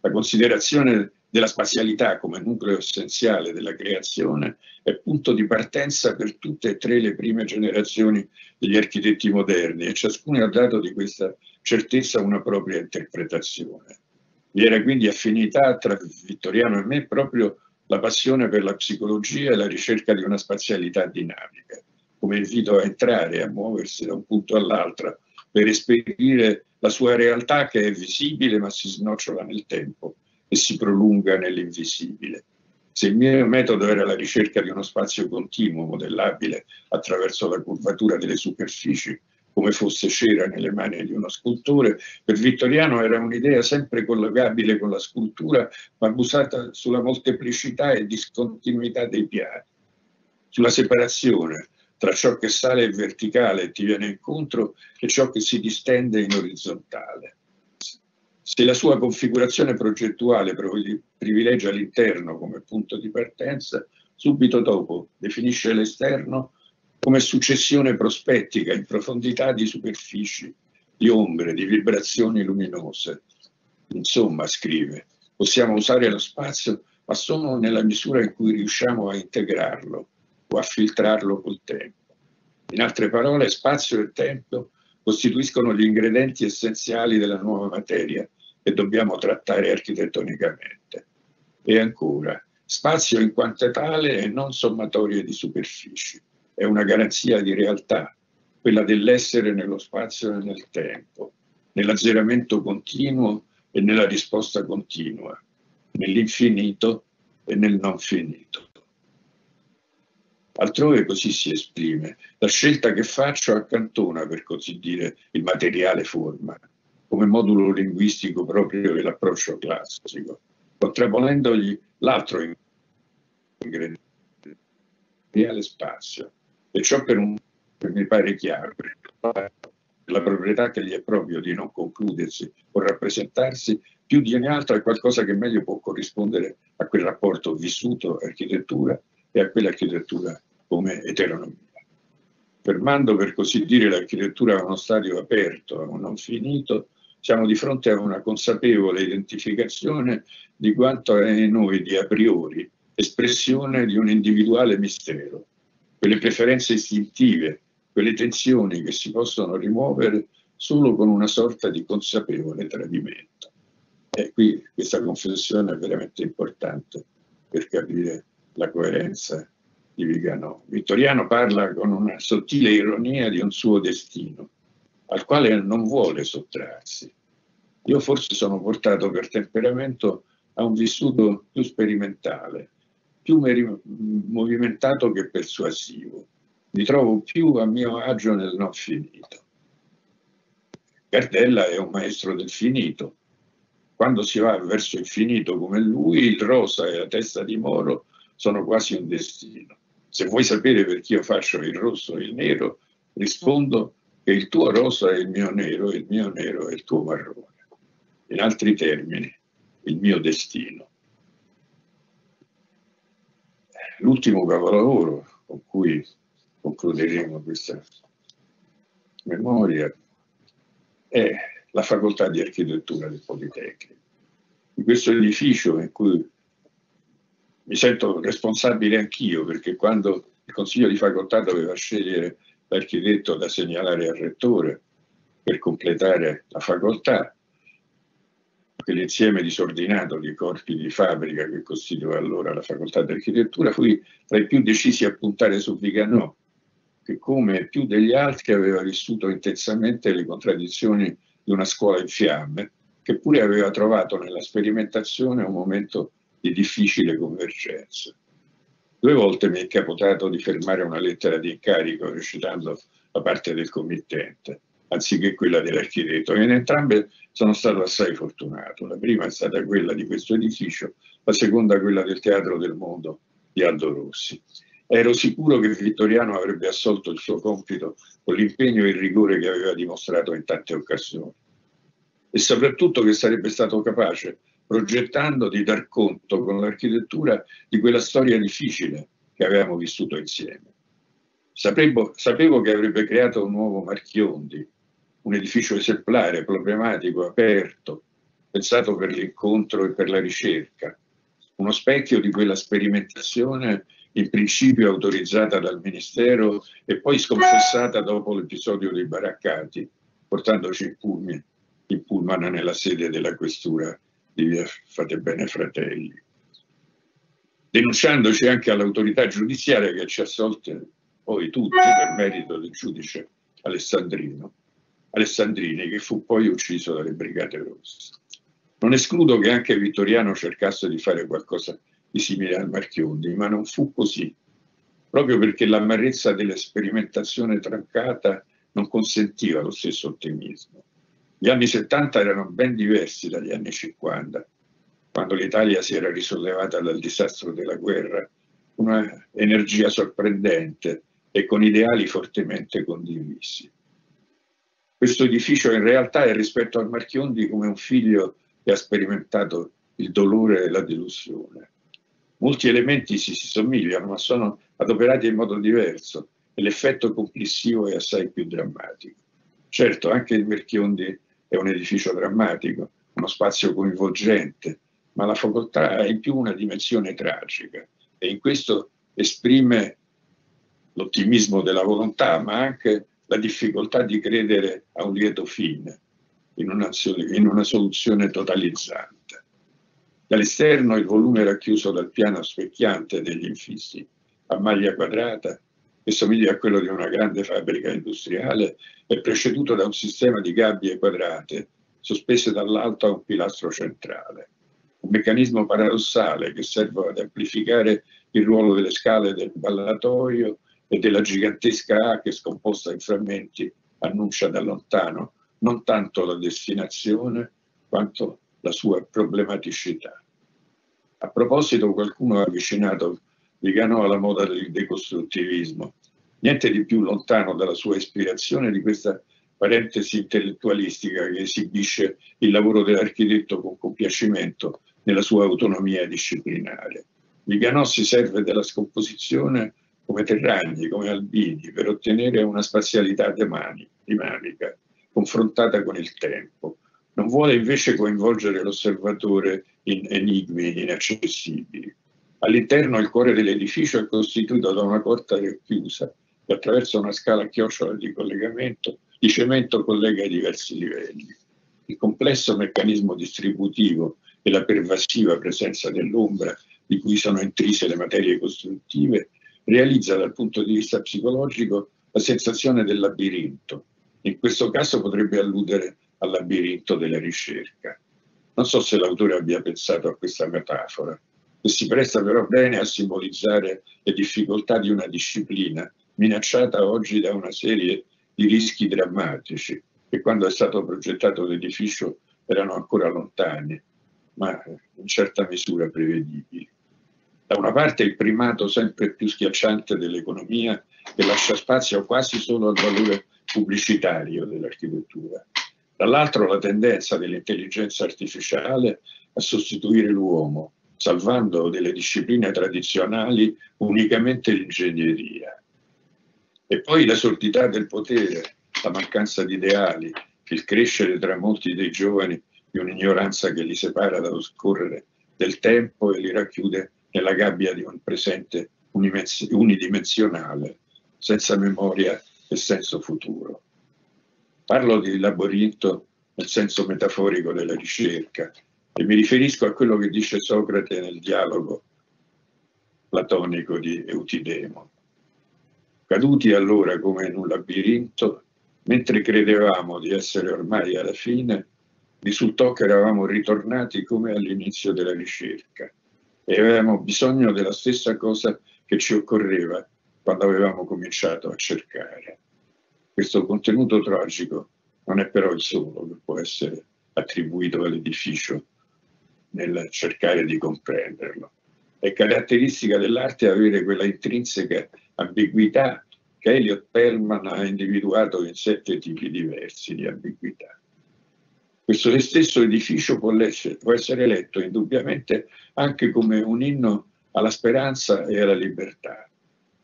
La considerazione della spazialità come nucleo essenziale della creazione è punto di partenza per tutte e tre le prime generazioni degli architetti moderni e ciascuno ha dato di questa certezza una propria interpretazione. Vi era quindi affinità tra Vittoriano e me proprio la passione per la psicologia e la ricerca di una spazialità dinamica, come invito a entrare, a muoversi da un punto all'altro per esperire la sua realtà che è visibile ma si snocciola nel tempo e si prolunga nell'invisibile. Se il mio metodo era la ricerca di uno spazio continuo, modellabile attraverso la curvatura delle superfici, come fosse cera nelle mani di uno scultore, per Vittoriano era un'idea sempre collegabile con la scultura, ma basata sulla molteplicità e discontinuità dei piani, sulla separazione tra ciò che sale e verticale e ti viene incontro e ciò che si distende in orizzontale. Se la sua configurazione progettuale privilegia l'interno come punto di partenza, subito dopo definisce l'esterno come successione prospettica in profondità di superfici, di ombre, di vibrazioni luminose. Insomma, scrive, possiamo usare lo spazio, ma solo nella misura in cui riusciamo a integrarlo o a filtrarlo col tempo. In altre parole, spazio e tempo costituiscono gli ingredienti essenziali della nuova materia che dobbiamo trattare architettonicamente. E ancora, spazio in quanto tale e non sommatoria di superfici. È una garanzia di realtà, quella dell'essere nello spazio e nel tempo, nell'azzeramento continuo e nella risposta continua, nell'infinito e nel non finito. Altrove così si esprime. La scelta che faccio accantona, per così dire, il materiale forma, come modulo linguistico proprio dell'approccio classico, contrapponendogli l'altro ingrediente, reale spazio. E ciò per un che mi pare chiaro, la proprietà che gli è proprio di non concludersi o rappresentarsi più di ogni altro è qualcosa che meglio può corrispondere a quel rapporto vissuto architettura e a quell'architettura come eteronomia fermando per così dire l'architettura a uno stadio aperto, a un non finito, siamo di fronte a una consapevole identificazione di quanto è in noi di a priori, espressione di un individuale mistero, quelle preferenze istintive, quelle tensioni che si possono rimuovere solo con una sorta di consapevole tradimento. E qui questa confessione è veramente importante per capire la coerenza di Viganò. Vittoriano parla con una sottile ironia di un suo destino, al quale non vuole sottrarsi. Io forse sono portato per temperamento a un vissuto più sperimentale, più movimentato che persuasivo. Mi trovo più a mio agio nel non finito. Gardella è un maestro del finito. Quando si va verso il finito come lui, il rosa e la testa di moro sono quasi un destino. Se vuoi sapere perché io faccio il rosso e il nero, rispondo che il tuo rosa è il mio nero e il mio nero è il tuo marrone. In altri termini, il mio destino. L'ultimo capolavoro con cui concluderemo questa memoria è la facoltà di architettura del Politecnico. In questo edificio in cui mi sento responsabile anch'io perché quando il Consiglio di facoltà doveva scegliere l'architetto da segnalare al rettore per completare la facoltà, quell'insieme disordinato di corpi di fabbrica che costituiva allora la facoltà di architettura, fui tra i più decisi a puntare su Viganò, che come più degli altri aveva vissuto intensamente le contraddizioni di una scuola in fiamme, che pure aveva trovato nella sperimentazione un momento di difficile convergenza. Due volte mi è capitato di fermare una lettera di incarico recitando la parte del committente, anziché quella dell'architetto, e in entrambe sono stato assai fortunato. La prima è stata quella di questo edificio, la seconda quella del Teatro del Mondo di Aldo Rossi. Ero sicuro che Vittoriano avrebbe assolto il suo compito con l'impegno e il rigore che aveva dimostrato in tante occasioni e soprattutto che sarebbe stato capace, progettando, di dar conto con l'architettura di quella storia difficile che avevamo vissuto insieme. Sapevo, sapevo che avrebbe creato un nuovo Marchiondi, un edificio esemplare, problematico, aperto, pensato per l'incontro e per la ricerca, uno specchio di quella sperimentazione in principio autorizzata dal Ministero e poi sconfessata dopo l'episodio dei baraccati, portandoci in pullman, in pullman nella sede della questura di via Fate Bene Fratelli, denunciandoci anche all'autorità giudiziaria che ci ha assolte poi tutti per merito del giudice Alessandrino, Alessandrini, che fu poi ucciso dalle Brigate Rosse. Non escludo che anche Vittoriano cercasse di fare qualcosa di simile al Marchiondi, ma non fu così, proprio perché l'amarezza della sperimentazione trancata non consentiva lo stesso ottimismo. Gli anni 70 erano ben diversi dagli anni 50, quando l'Italia si era risollevata dal disastro della guerra, una energia sorprendente e con ideali fortemente condivisi. Questo edificio in realtà è rispetto al Marchiondi come un figlio che ha sperimentato il dolore e la delusione. Molti elementi si, si somigliano, ma sono adoperati in modo diverso e l'effetto complessivo è assai più drammatico. Certo, anche il Merchiondi è un edificio drammatico, uno spazio coinvolgente, ma la facoltà ha in più una dimensione tragica e in questo esprime l'ottimismo della volontà, ma anche la difficoltà di credere a un lieto fine, in una, in una soluzione totalizzante. Dall'esterno il volume racchiuso dal piano specchiante degli infissi a maglia quadrata, che somiglia a quello di una grande fabbrica industriale, è preceduto da un sistema di gabbie quadrate sospese dall'alto a un pilastro centrale. Un meccanismo paradossale che serve ad amplificare il ruolo delle scale del ballatoio e della gigantesca A che scomposta in frammenti annuncia da lontano non tanto la destinazione quanto la sua problematicità. A proposito, qualcuno ha avvicinato Vigano alla moda del decostruttivismo, niente di più lontano dalla sua ispirazione di questa parentesi intellettualistica che esibisce il lavoro dell'architetto con compiacimento nella sua autonomia disciplinare. Viganò si serve della scomposizione come Terragni, come Albini, per ottenere una spazialità dinamica, confrontata con il tempo, non vuole invece coinvolgere l'osservatore in enigmi inaccessibili. All'interno il cuore dell'edificio è costituito da una porta chiusa che attraverso una scala a chiocciola di collegamento di cemento collega i diversi livelli. Il complesso meccanismo distributivo e la pervasiva presenza dell'ombra di cui sono intrise le materie costruttive realizza dal punto di vista psicologico la sensazione del labirinto. In questo caso potrebbe alludere al labirinto della ricerca. Non so se l'autore abbia pensato a questa metafora, che si presta però bene a simbolizzare le difficoltà di una disciplina minacciata oggi da una serie di rischi drammatici che quando è stato progettato l'edificio erano ancora lontani, ma in certa misura prevedibili. Da una parte il primato sempre più schiacciante dell'economia che lascia spazio quasi solo al valore pubblicitario dell'architettura, dall'altro la tendenza dell'intelligenza artificiale a sostituire l'uomo, salvando delle discipline tradizionali unicamente l'ingegneria. E poi la sordità del potere, la mancanza di ideali, il crescere tra molti dei giovani di un'ignoranza che li separa dallo scorrere del tempo e li racchiude nella gabbia di un presente unidimensionale, senza memoria e senso futuro. Parlo di labirinto nel senso metaforico della ricerca e mi riferisco a quello che dice Socrate nel dialogo platonico di Eutidemo. Caduti allora come in un labirinto, mentre credevamo di essere ormai alla fine, risultò che eravamo ritornati come all'inizio della ricerca, e avevamo bisogno della stessa cosa che ci occorreva quando avevamo cominciato a cercare. Questo contenuto tragico non è però il solo che può essere attribuito all'edificio nel cercare di comprenderlo. È caratteristica dell'arte avere quella intrinseca ambiguità che Elliot Perlman ha individuato in sette tipi diversi di ambiguità. Questo stesso edificio può essere letto indubbiamente anche come un inno alla speranza e alla libertà,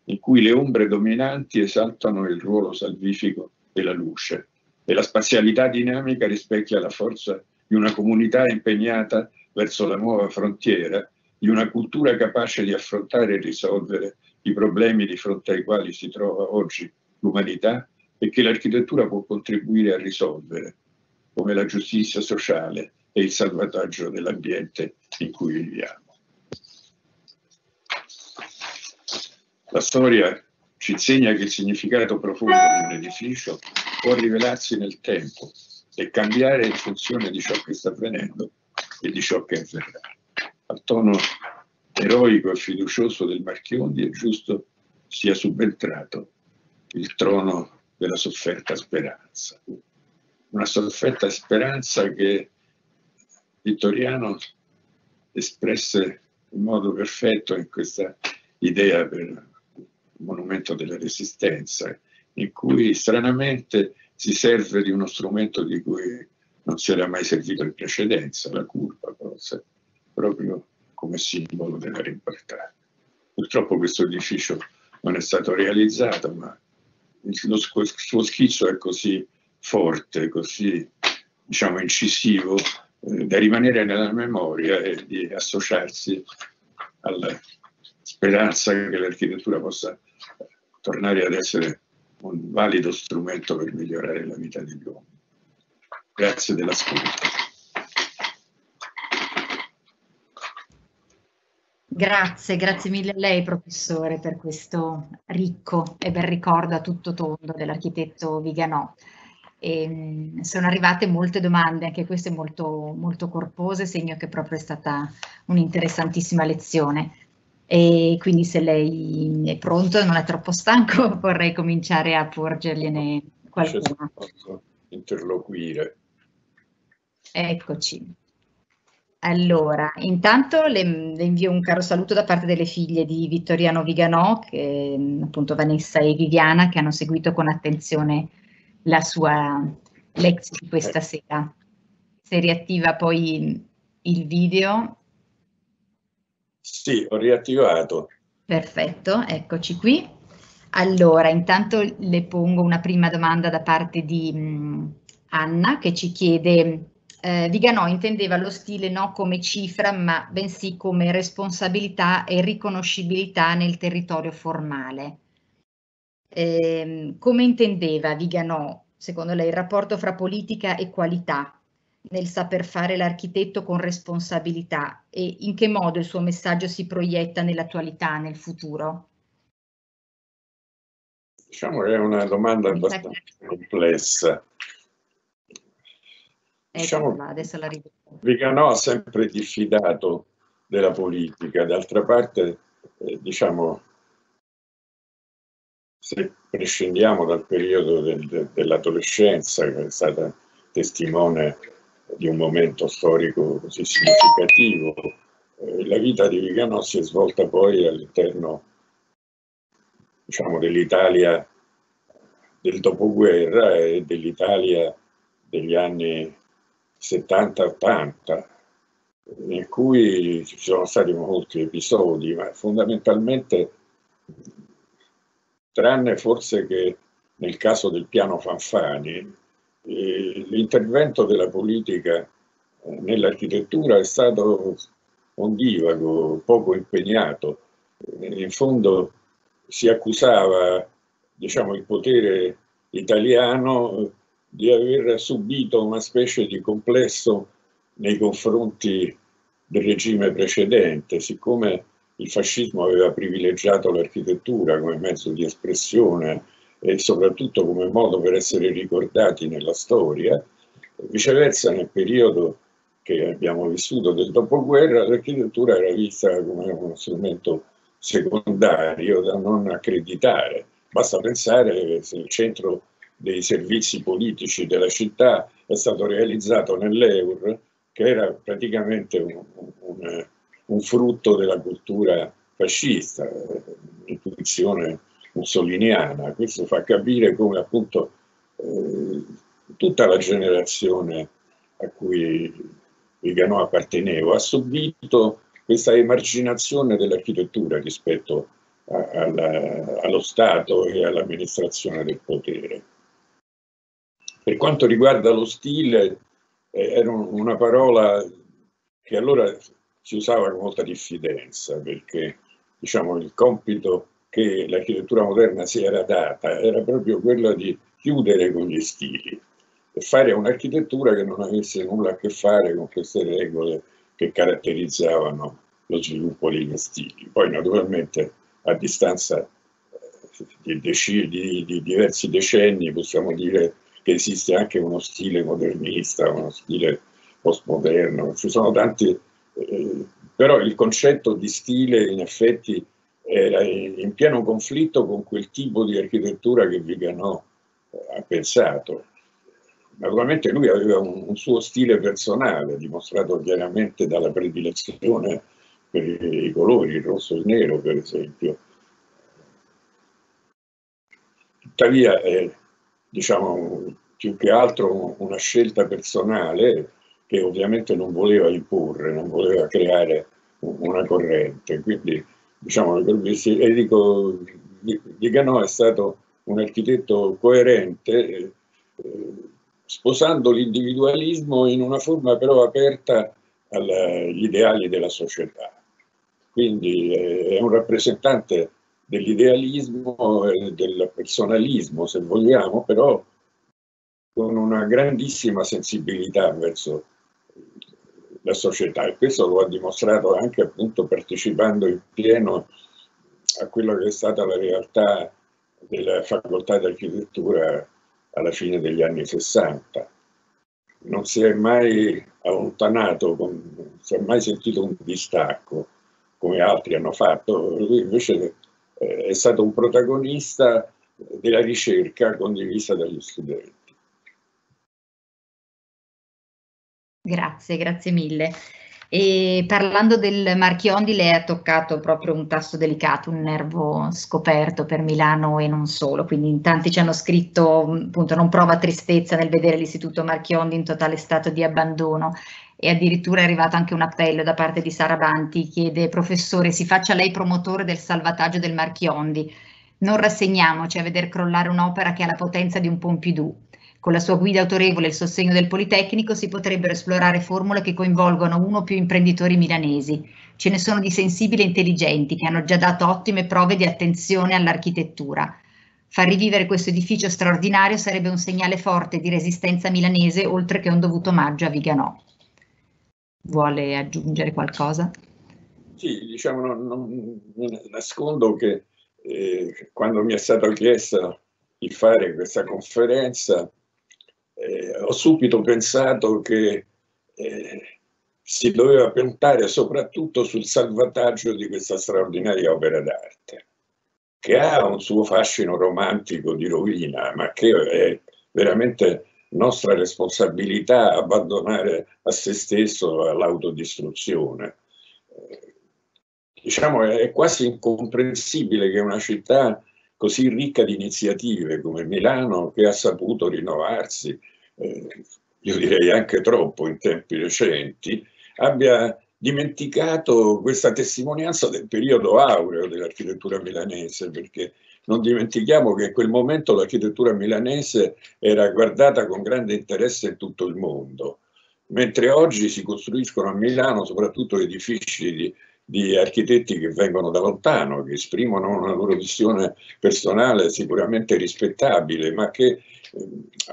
in cui le ombre dominanti esaltano il ruolo salvifico della luce e la spazialità dinamica rispecchia la forza di una comunità impegnata verso la nuova frontiera, di una cultura capace di affrontare e risolvere i problemi di fronte ai quali si trova oggi l'umanità e che l'architettura può contribuire a risolvere, come la giustizia sociale e il salvataggio dell'ambiente in cui viviamo. La storia ci insegna che il significato profondo di un edificio può rivelarsi nel tempo e cambiare in funzione di ciò che sta avvenendo e di ciò che avverrà. Al tono eroico e fiducioso del Marchiondi è giusto sia subentrato il trono della sofferta speranza. Una sofferta speranza che Vittoriano espresse in modo perfetto in questa idea per il monumento della resistenza, in cui stranamente si serve di uno strumento di cui non si era mai servito in precedenza, la curva, forse, proprio come simbolo della libertà. Purtroppo questo edificio non è stato realizzato, ma lo suo schizzo è così forte, così diciamo incisivo, eh, da rimanere nella memoria e di associarsi alla speranza che l'architettura possa tornare ad essere un valido strumento per migliorare la vita degli uomini. Grazie dell'ascolto. Grazie, grazie mille a lei professore per questo ricco e bel ricordo a tutto tondo dell'architetto Viganò. E, ehm, sono arrivate molte domande, anche queste molto, molto corpose, segno che proprio è stata un'interessantissima lezione. E quindi se lei è pronto e non è troppo stanco vorrei cominciare a porgergliene qualcuno. Interloquire. Eccoci. Allora, intanto le, le, invio un caro saluto da parte delle figlie di Vittoriano Viganò, che, appunto Vanessa e Viviana, che hanno seguito con attenzione la sua lezione di questa sera. Se riattiva poi il video. Sì, ho riattivato. Perfetto, eccoci qui. Allora, intanto le pongo una prima domanda da parte di mh, Anna che ci chiede eh, Viganò intendeva lo stile non come cifra, ma bensì come responsabilità e riconoscibilità nel territorio formale. Eh, come intendeva Viganò, secondo lei, il rapporto fra politica e qualità nel saper fare l'architetto con responsabilità e in che modo il suo messaggio si proietta nell'attualità, nel futuro? Diciamo che è una domanda abbastanza complessa diciamo, adesso la Viganò ha sempre diffidato della politica, d'altra parte, eh, diciamo, se prescindiamo dal periodo del, de, dell'adolescenza, che è stata testimone di un momento storico così significativo, eh, la vita di Viganò si è svolta poi all'interno diciamo, dell'Italia del dopoguerra e dell'Italia degli anni 70-80, in cui ci sono stati molti episodi, ma fondamentalmente, tranne forse che nel caso del piano Fanfani, eh, l'intervento della politica eh, nell'architettura è stato ondivago, poco impegnato. In fondo si accusava diciamo, il potere italiano di aver subito una specie di complesso nei confronti del regime precedente, siccome il fascismo aveva privilegiato l'architettura come mezzo di espressione e soprattutto come modo per essere ricordati nella storia, viceversa nel periodo che abbiamo vissuto del dopoguerra, l'architettura era vista come uno strumento secondario da non accreditare. Basta pensare se il centro dei servizi politici della città è stato realizzato nell'Eur, che era praticamente un, un, un frutto della cultura fascista, l'intuizione mussoliniana. Questo fa capire come appunto eh, tutta la generazione a cui Viganò apparteneva ha subito questa emarginazione dell'architettura rispetto alla, allo Stato e all'amministrazione del potere. Per quanto riguarda lo stile, eh, era una parola che allora si usava con molta diffidenza, perché diciamo, il compito che l'architettura moderna si era data era proprio quello di chiudere con gli stili e fare un'architettura che non avesse nulla a che fare con queste regole che caratterizzavano lo sviluppo degli stili. Poi naturalmente a distanza eh, di, di, di, diversi decenni possiamo dire che esiste anche uno stile modernista, uno stile postmoderno, ci sono tanti, eh, però il concetto di stile in effetti era in pieno conflitto con quel tipo di architettura che Viganò eh, ha pensato. Naturalmente lui aveva un, un, suo stile personale, dimostrato chiaramente dalla predilezione per i, i colori, il rosso e il nero per esempio. Tuttavia è diciamo, più che altro una scelta personale che ovviamente non voleva imporre, non voleva creare una corrente. Quindi diciamo, Enrico Viganò è stato un architetto coerente, eh, sposando l'individualismo in una forma però aperta agli ideali della società. Quindi eh, è un rappresentante dell'idealismo e del personalismo, se vogliamo, però con una grandissima sensibilità verso la società e questo lo ha dimostrato anche appunto partecipando in pieno a quello che è stata la realtà della facoltà di architettura alla fine degli anni 60. Non si è mai allontanato, non si è mai sentito un distacco come altri hanno fatto, lui invece è stato un protagonista della ricerca condivisa dagli studenti. Grazie, grazie mille. E parlando del Marchiondi, lei ha toccato proprio un tasto delicato, un nervo scoperto per Milano e non solo. Quindi in tanti ci hanno scritto, appunto, non prova tristezza nel vedere l'istituto Marchiondi in totale stato di abbandono e addirittura è arrivato anche un appello da parte di Sara Banti, chiede professore si faccia lei promotore del salvataggio del Marchiondi, non rassegniamoci a veder crollare un'opera che ha la potenza di un Pompidou. Con la sua guida autorevole e il sostegno del Politecnico si potrebbero esplorare formule che coinvolgono uno o più imprenditori milanesi. Ce ne sono di sensibili e intelligenti che hanno già dato ottime prove di attenzione all'architettura. Far rivivere questo edificio straordinario sarebbe un segnale forte di resistenza milanese oltre che un dovuto omaggio a Viganò. Vuole aggiungere qualcosa? Sì, diciamo, non, non, non nascondo che eh, quando mi è stato chiesto di fare questa conferenza eh, ho subito pensato che eh, si doveva puntare soprattutto sul salvataggio di questa straordinaria opera d'arte, che ha un suo fascino romantico di rovina, ma che è veramente nostra responsabilità abbandonare a se stesso all'autodistruzione. Eh, diciamo, è quasi incomprensibile che una città così ricca di iniziative come Milano, che ha saputo rinnovarsi, eh, io direi anche troppo in tempi recenti, abbia dimenticato questa testimonianza del periodo aureo dell'architettura milanese, perché non dimentichiamo che in quel momento l'architettura milanese era guardata con grande interesse in tutto il mondo, mentre oggi si costruiscono a Milano soprattutto edifici di di architetti che vengono da lontano, che esprimono una loro visione personale sicuramente rispettabile, ma che eh,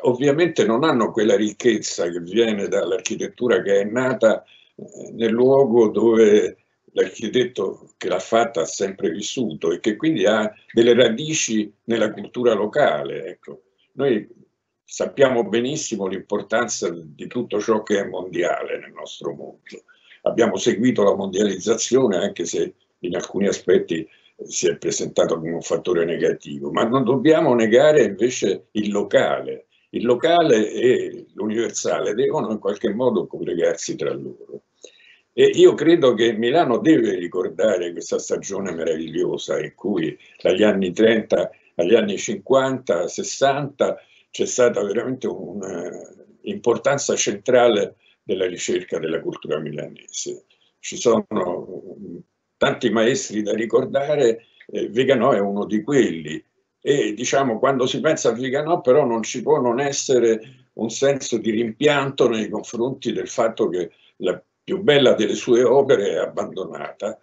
ovviamente non hanno quella ricchezza che viene dall'architettura che è nata eh, nel luogo dove l'architetto che l'ha fatta ha sempre vissuto e che quindi ha delle radici nella cultura locale. Ecco. Noi sappiamo benissimo l'importanza di tutto ciò che è mondiale nel nostro mondo. Abbiamo seguito la mondializzazione anche se in alcuni aspetti si è presentato come un fattore negativo, ma non dobbiamo negare invece il locale. Il locale e l'universale devono in qualche modo collegarsi tra loro. E io credo che Milano deve ricordare questa stagione meravigliosa in cui dagli anni 30 agli anni 50, 60 c'è stata veramente un'importanza centrale della ricerca della cultura milanese. Ci sono tanti maestri da ricordare, eh, Viganò è uno di quelli. E diciamo, quando si pensa a Viganò però non ci può non essere un senso di rimpianto nei confronti del fatto che la più bella delle sue opere è abbandonata,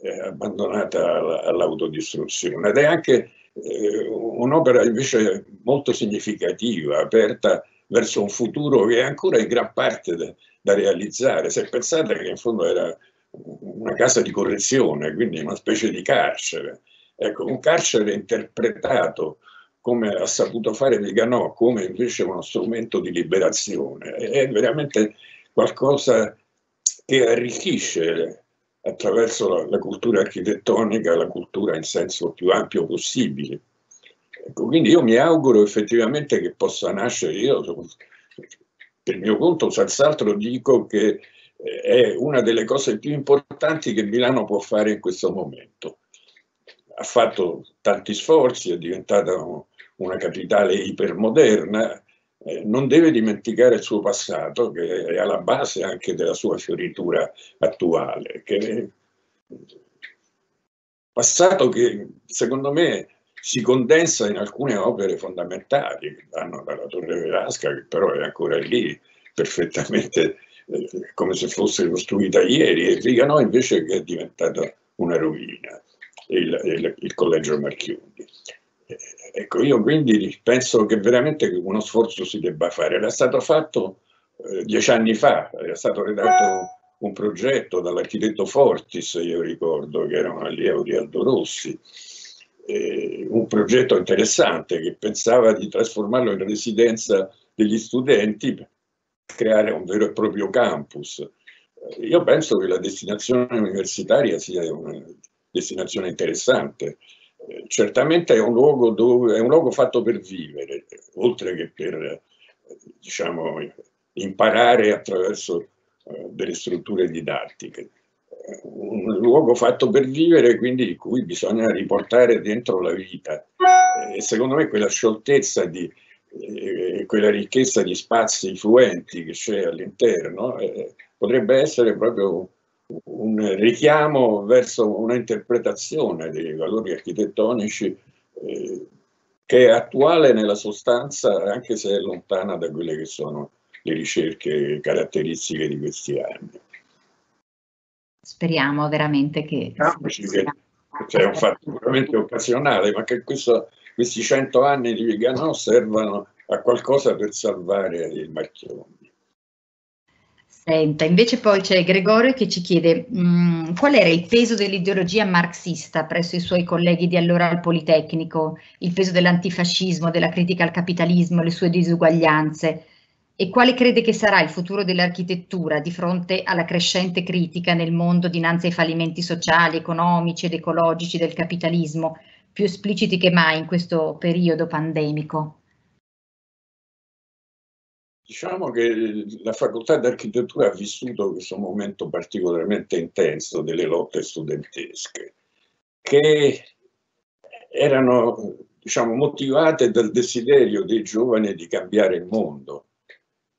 è abbandonata all'autodistruzione ed è anche eh, un'opera invece molto significativa, aperta verso un futuro che è ancora in gran parte da, da realizzare. Se pensate che in fondo era una casa di correzione, quindi una specie di carcere. Ecco, un carcere interpretato come ha saputo fare Viganò, come invece uno strumento di liberazione, è veramente qualcosa che arricchisce attraverso la, la cultura architettonica, la cultura in senso più ampio possibile. Ecco, quindi io mi auguro effettivamente che possa nascere, io per mio conto senz'altro dico che è una delle cose più importanti che Milano può fare in questo momento. Ha fatto tanti sforzi, è diventata una capitale ipermoderna, eh, non deve dimenticare il suo passato che è alla base anche della sua fioritura attuale, che passato che secondo me si condensa in alcune opere fondamentali che vanno dalla Torre Velasca, che però è ancora lì perfettamente come se fosse costruita ieri, e Viganò invece che è diventata una rovina, il, il, il collegio Marchioni. Ecco, io quindi penso che veramente uno sforzo si debba fare. Era stato fatto eh, dieci anni fa, era stato redatto un progetto dall'architetto Fortis, io ricordo che era un allievo di Aldo Rossi, eh, un progetto interessante che pensava di trasformarlo in residenza degli studenti creare un vero e proprio campus. Io penso che la destinazione universitaria sia una destinazione interessante. Certamente è un luogo, dove, è un luogo fatto per vivere, oltre che per diciamo, imparare attraverso uh, delle strutture didattiche. Un luogo fatto per vivere, quindi di cui bisogna riportare dentro la vita. E secondo me quella scioltezza di, eh, quella ricchezza di spazi fluenti che c'è all'interno eh, potrebbe essere proprio un richiamo verso una interpretazione dei valori architettonici eh, che è attuale nella sostanza anche se è lontana da quelle che sono le ricerche caratteristiche di questi anni. Speriamo veramente che... Capaci che cioè, è un fatto puramente occasionale, ma che questo questi cento anni di Viganò servano a qualcosa per salvare il Marchioni. Senta, invece poi c'è Gregorio che ci chiede mh, mm, qual era il peso dell'ideologia marxista presso i suoi colleghi di allora al Politecnico, il peso dell'antifascismo, della critica al capitalismo, le sue disuguaglianze e quale crede che sarà il futuro dell'architettura di fronte alla crescente critica nel mondo dinanzi ai fallimenti sociali, economici ed ecologici del capitalismo più espliciti che mai in questo periodo pandemico? Diciamo che la facoltà di architettura ha vissuto questo momento particolarmente intenso delle lotte studentesche, che erano diciamo, motivate dal desiderio dei giovani di cambiare il mondo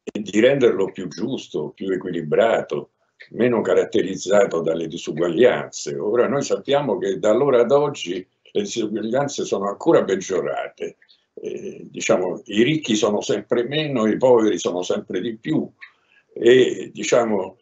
e di renderlo più giusto, più equilibrato, meno caratterizzato dalle disuguaglianze. Ora noi sappiamo che da allora ad oggi le disuguaglianze sono ancora peggiorate. Eh, diciamo, I ricchi sono sempre meno, i poveri sono sempre di più e diciamo,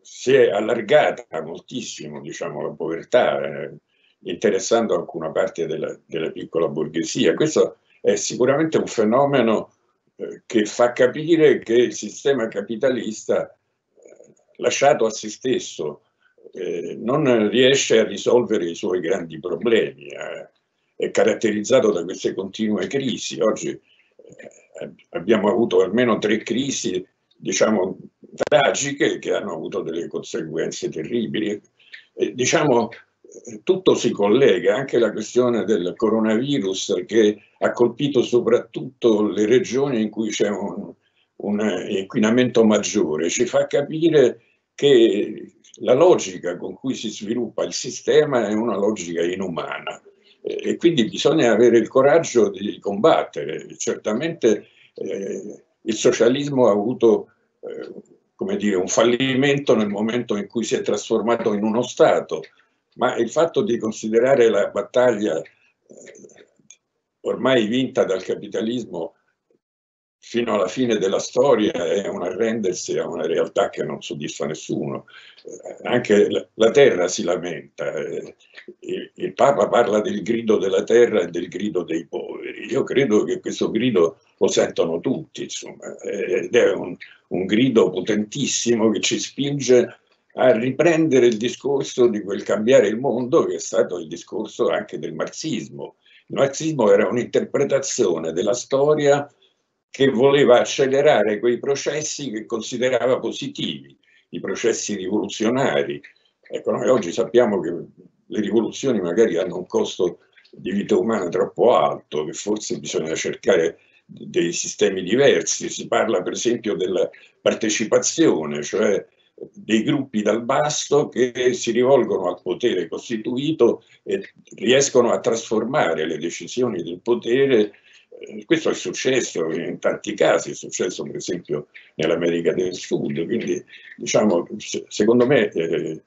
si è allargata moltissimo diciamo, la povertà, eh, interessando alcuna parte della, della, piccola borghesia. Questo è sicuramente un fenomeno eh, che fa capire che il sistema capitalista, eh, lasciato a se stesso, eh, non riesce a risolvere i suoi grandi problemi, eh, è caratterizzato da queste continue crisi. Oggi eh, abbiamo avuto almeno tre crisi, diciamo, tragiche che hanno avuto delle conseguenze terribili. E, diciamo, tutto si collega, anche la questione del coronavirus che ha colpito soprattutto le regioni in cui c'è un, un inquinamento maggiore, ci fa capire che la logica con cui si sviluppa il sistema è una logica inumana e quindi bisogna avere il coraggio di combattere. Certamente eh, il socialismo ha avuto eh, come dire, un fallimento nel momento in cui si è trasformato in uno Stato, ma il fatto di considerare la battaglia eh, ormai vinta dal capitalismo fino alla fine della storia è un arrendersi a una realtà che non soddisfa nessuno. Eh, anche la, terra si lamenta, eh, il, Papa parla del grido della terra e del grido dei poveri. Io credo che questo grido lo sentono tutti, insomma, ed è un, un grido potentissimo che ci spinge a riprendere il discorso di quel cambiare il mondo che è stato il discorso anche del marxismo. Il marxismo era un'interpretazione della storia che voleva accelerare quei processi che considerava positivi, i processi rivoluzionari. Ecco, noi oggi sappiamo che le rivoluzioni magari hanno un costo di vita umana troppo alto, che forse bisogna cercare dei sistemi diversi. Si parla per esempio della partecipazione, cioè dei gruppi dal basso che si rivolgono al potere costituito e riescono a trasformare le decisioni del potere questo è successo in tanti casi, è successo per esempio nell'America del Sud, quindi diciamo, secondo me eh,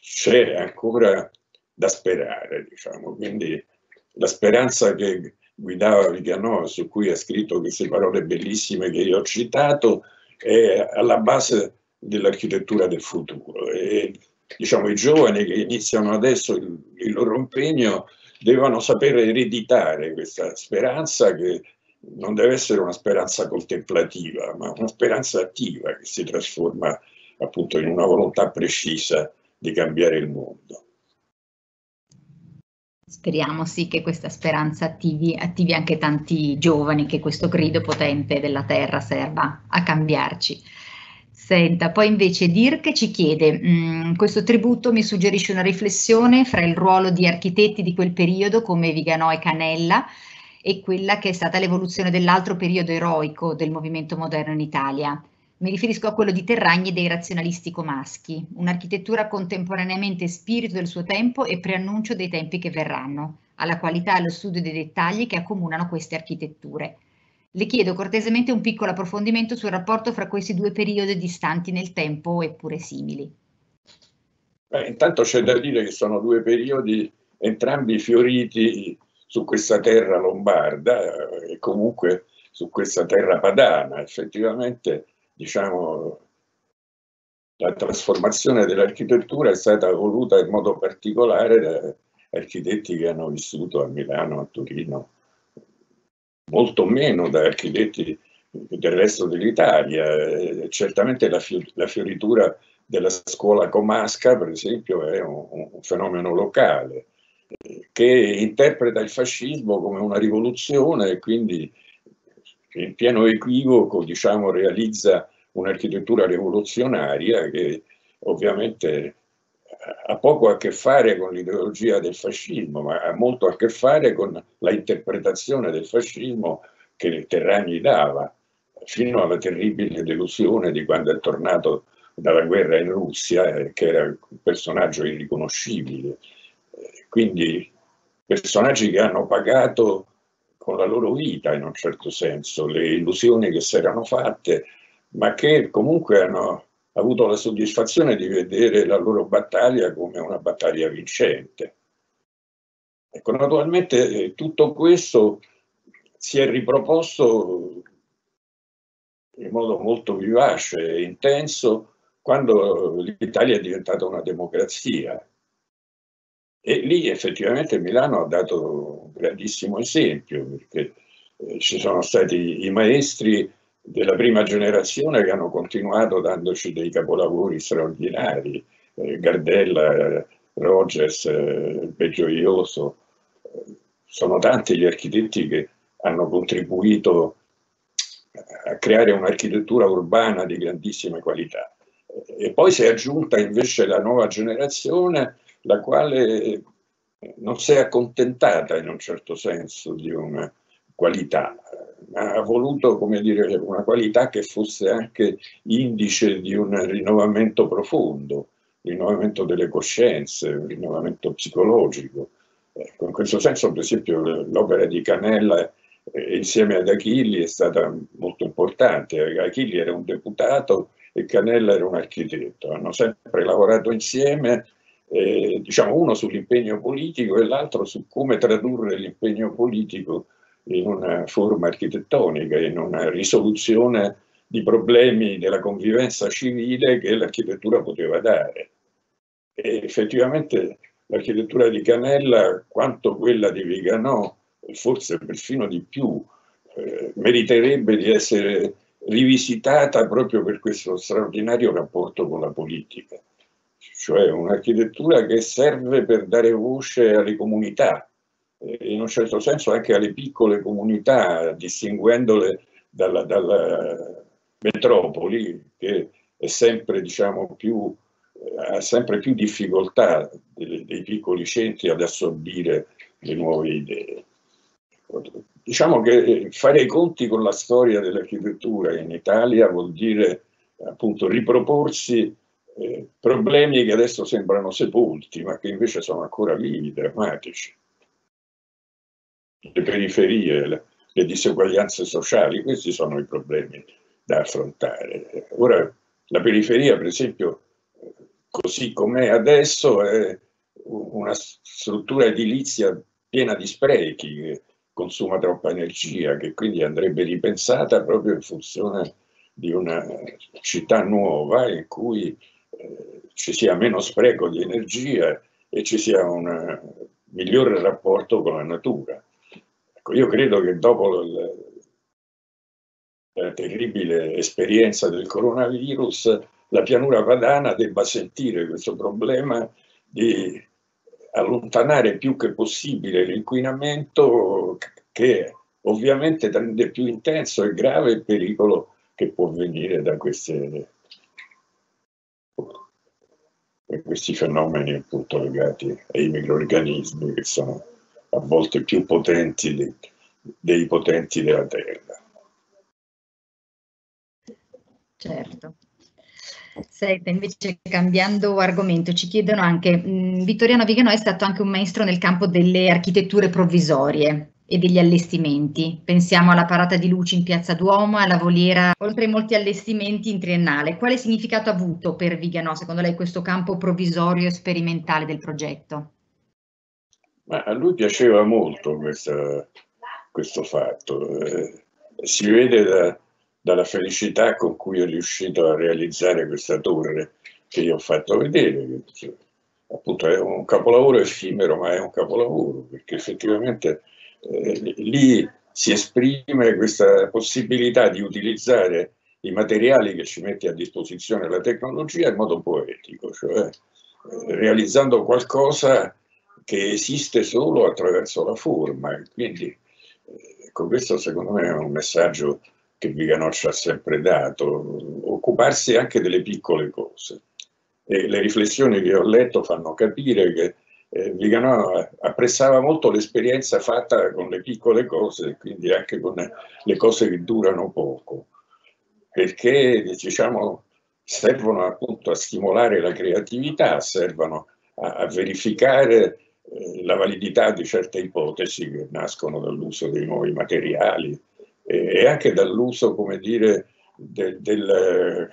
c'è ancora da sperare, diciamo. quindi la speranza che guidava Viganò, su cui ha scritto queste parole bellissime che io ho citato, è alla base dell'architettura del futuro. E, diciamo, i giovani che iniziano adesso il, il loro impegno devono sapere ereditare questa speranza che non deve essere una speranza contemplativa, ma una speranza attiva che si trasforma appunto in una volontà precisa di cambiare il mondo. Speriamo sì che questa speranza attivi, attivi anche tanti giovani, che questo grido potente della terra serva a cambiarci. Senta, poi invece Dirk ci chiede, mh, mm, questo tributo mi suggerisce una riflessione fra il ruolo di architetti di quel periodo come Viganò e Canella e quella che è stata l'evoluzione dell'altro periodo eroico del movimento moderno in Italia. Mi riferisco a quello di Terragni e dei razionalisti comaschi, un'architettura contemporaneamente spirito del suo tempo e preannuncio dei tempi che verranno, alla qualità e allo studio dei dettagli che accomunano queste architetture. Le chiedo cortesemente un piccolo approfondimento sul rapporto fra questi due periodi distanti nel tempo eppure simili. Beh, intanto c'è da dire che sono due periodi entrambi fioriti su questa terra lombarda eh, e comunque su questa terra padana. Effettivamente, diciamo, la trasformazione dell'architettura è stata voluta in modo particolare da architetti che hanno vissuto a Milano, a Torino, molto meno da architetti del resto dell'Italia. Certamente la, la, fioritura della scuola comasca, per esempio, è un, un fenomeno locale che interpreta il fascismo come una rivoluzione e quindi in pieno equivoco diciamo, realizza un'architettura rivoluzionaria che ovviamente ha poco a che fare con l'ideologia del fascismo, ma ha molto a che fare con la interpretazione del fascismo che Terragni dava, fino alla terribile delusione di quando è tornato dalla guerra in Russia, eh, che era un personaggio irriconoscibile. Quindi personaggi che hanno pagato con la loro vita, in un certo senso, le illusioni che si erano fatte, ma che comunque hanno avuto la soddisfazione di vedere la loro battaglia come una battaglia vincente. Ecco, naturalmente eh, tutto questo si è riproposto in modo molto vivace e intenso quando l'Italia è diventata una democrazia. E lì effettivamente Milano ha dato un grandissimo esempio, perché eh, ci sono stati i maestri della prima generazione che hanno continuato dandoci dei capolavori straordinari, eh, Gardella, Rogers, eh, Begioioso, sono tanti gli architetti che hanno contribuito a creare un'architettura urbana di grandissima qualità. E poi si è aggiunta invece la nuova generazione, la quale non si è accontentata in un certo senso di una qualità, ha voluto dire, una qualità che fosse anche indice di un rinnovamento profondo, rinnovamento delle coscienze, un rinnovamento psicologico. Ecco, in questo senso, per esempio, l'opera di Canella eh, insieme ad Achilli è stata molto importante. Achilli era un deputato e Canella era un architetto. Hanno sempre lavorato insieme, eh, diciamo uno sull'impegno politico e l'altro su come tradurre l'impegno politico in una forma architettonica, in una risoluzione di problemi della convivenza civile che l'architettura poteva dare. E effettivamente l'architettura di Canella, quanto quella di Viganò, forse perfino di più, eh, meriterebbe di essere rivisitata proprio per questo straordinario rapporto con la politica, cioè un'architettura che serve per dare voce alle comunità, in un certo senso anche alle piccole comunità, distinguendole dalla, dalla metropoli che sempre diciamo più ha sempre più difficoltà dei, dei piccoli centri ad assorbire le nuove idee. Diciamo che fare i conti con la storia dell'architettura in Italia vuol dire appunto riproporsi eh, problemi che adesso sembrano sepolti, ma che invece sono ancora vivi, drammatici. Le periferie, le, diseguaglianze sociali, questi sono i problemi da affrontare. Ora, la periferia, per esempio, così com'è adesso, è una struttura edilizia piena di sprechi, che consuma troppa energia, che quindi andrebbe ripensata proprio in funzione di una città nuova in cui eh, ci sia meno spreco di energia e ci sia un migliore rapporto con la natura. Ecco, io credo che dopo la, la terribile esperienza del coronavirus la pianura padana debba sentire questo problema di allontanare più che possibile l'inquinamento che ovviamente rende più intenso e grave il pericolo che può venire da, queste, da questi fenomeni appunto legati ai microorganismi che sono a volte più potenti dei, dei potenti della Terra. Certo. Senta, invece cambiando argomento, ci chiedono anche, mh, Vittoriano Vigano è stato anche un maestro nel campo delle architetture provvisorie e degli allestimenti. Pensiamo alla parata di luci in Piazza Duomo, alla voliera, oltre ai molti allestimenti in triennale. Quale significato ha avuto per Vigano, secondo lei, questo campo provvisorio e sperimentale del progetto? Ma a lui piaceva molto questa, questo fatto. Eh, si vede da, dalla felicità con cui è riuscito a realizzare questa torre che io ho fatto vedere. Appunto è un capolavoro effimero, ma è un capolavoro, perché effettivamente eh, lì si esprime questa possibilità di utilizzare i materiali che ci mette a disposizione la tecnologia in modo poetico, cioè eh, realizzando qualcosa che esiste solo attraverso la forma. Quindi eh, con questo secondo me è un messaggio che Viganò ci ha sempre dato, occuparsi anche delle piccole cose. E le riflessioni che ho letto fanno capire che eh, Viganò apprezzava molto l'esperienza fatta con le piccole cose, quindi anche con le cose che durano poco, perché diciamo, servono appunto a stimolare la creatività, servono a, a verificare eh, la validità di certe ipotesi che nascono dall'uso dei nuovi materiali, e anche dall'uso, come dire, de, della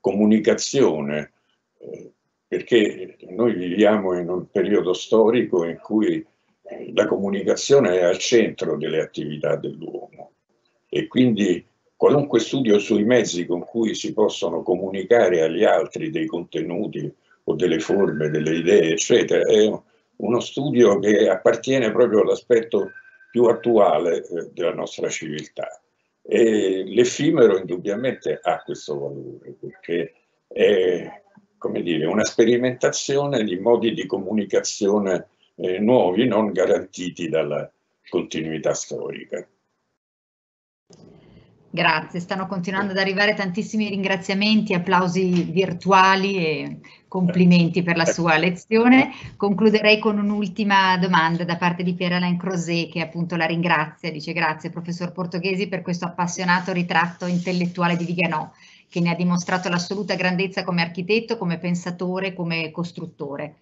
comunicazione, eh, perché noi viviamo in un periodo storico in cui la comunicazione è al centro delle attività dell'uomo e quindi qualunque studio sui mezzi con cui si possono comunicare agli altri dei contenuti o delle forme, delle idee, eccetera, è uno studio che appartiene proprio all'aspetto più attuale eh, della nostra civiltà. E l'effimero indubbiamente ha questo valore perché è come dire, una sperimentazione di modi di comunicazione eh, nuovi non garantiti dalla continuità storica. Grazie, stanno continuando ad arrivare tantissimi ringraziamenti, applausi virtuali e complimenti per la sua lezione. Concluderei con un'ultima domanda da parte di Pierre-Alain Crozet che appunto la ringrazia, dice grazie professor Portoghesi per questo appassionato ritratto intellettuale di Viganò che ne ha dimostrato l'assoluta grandezza come architetto, come pensatore, come costruttore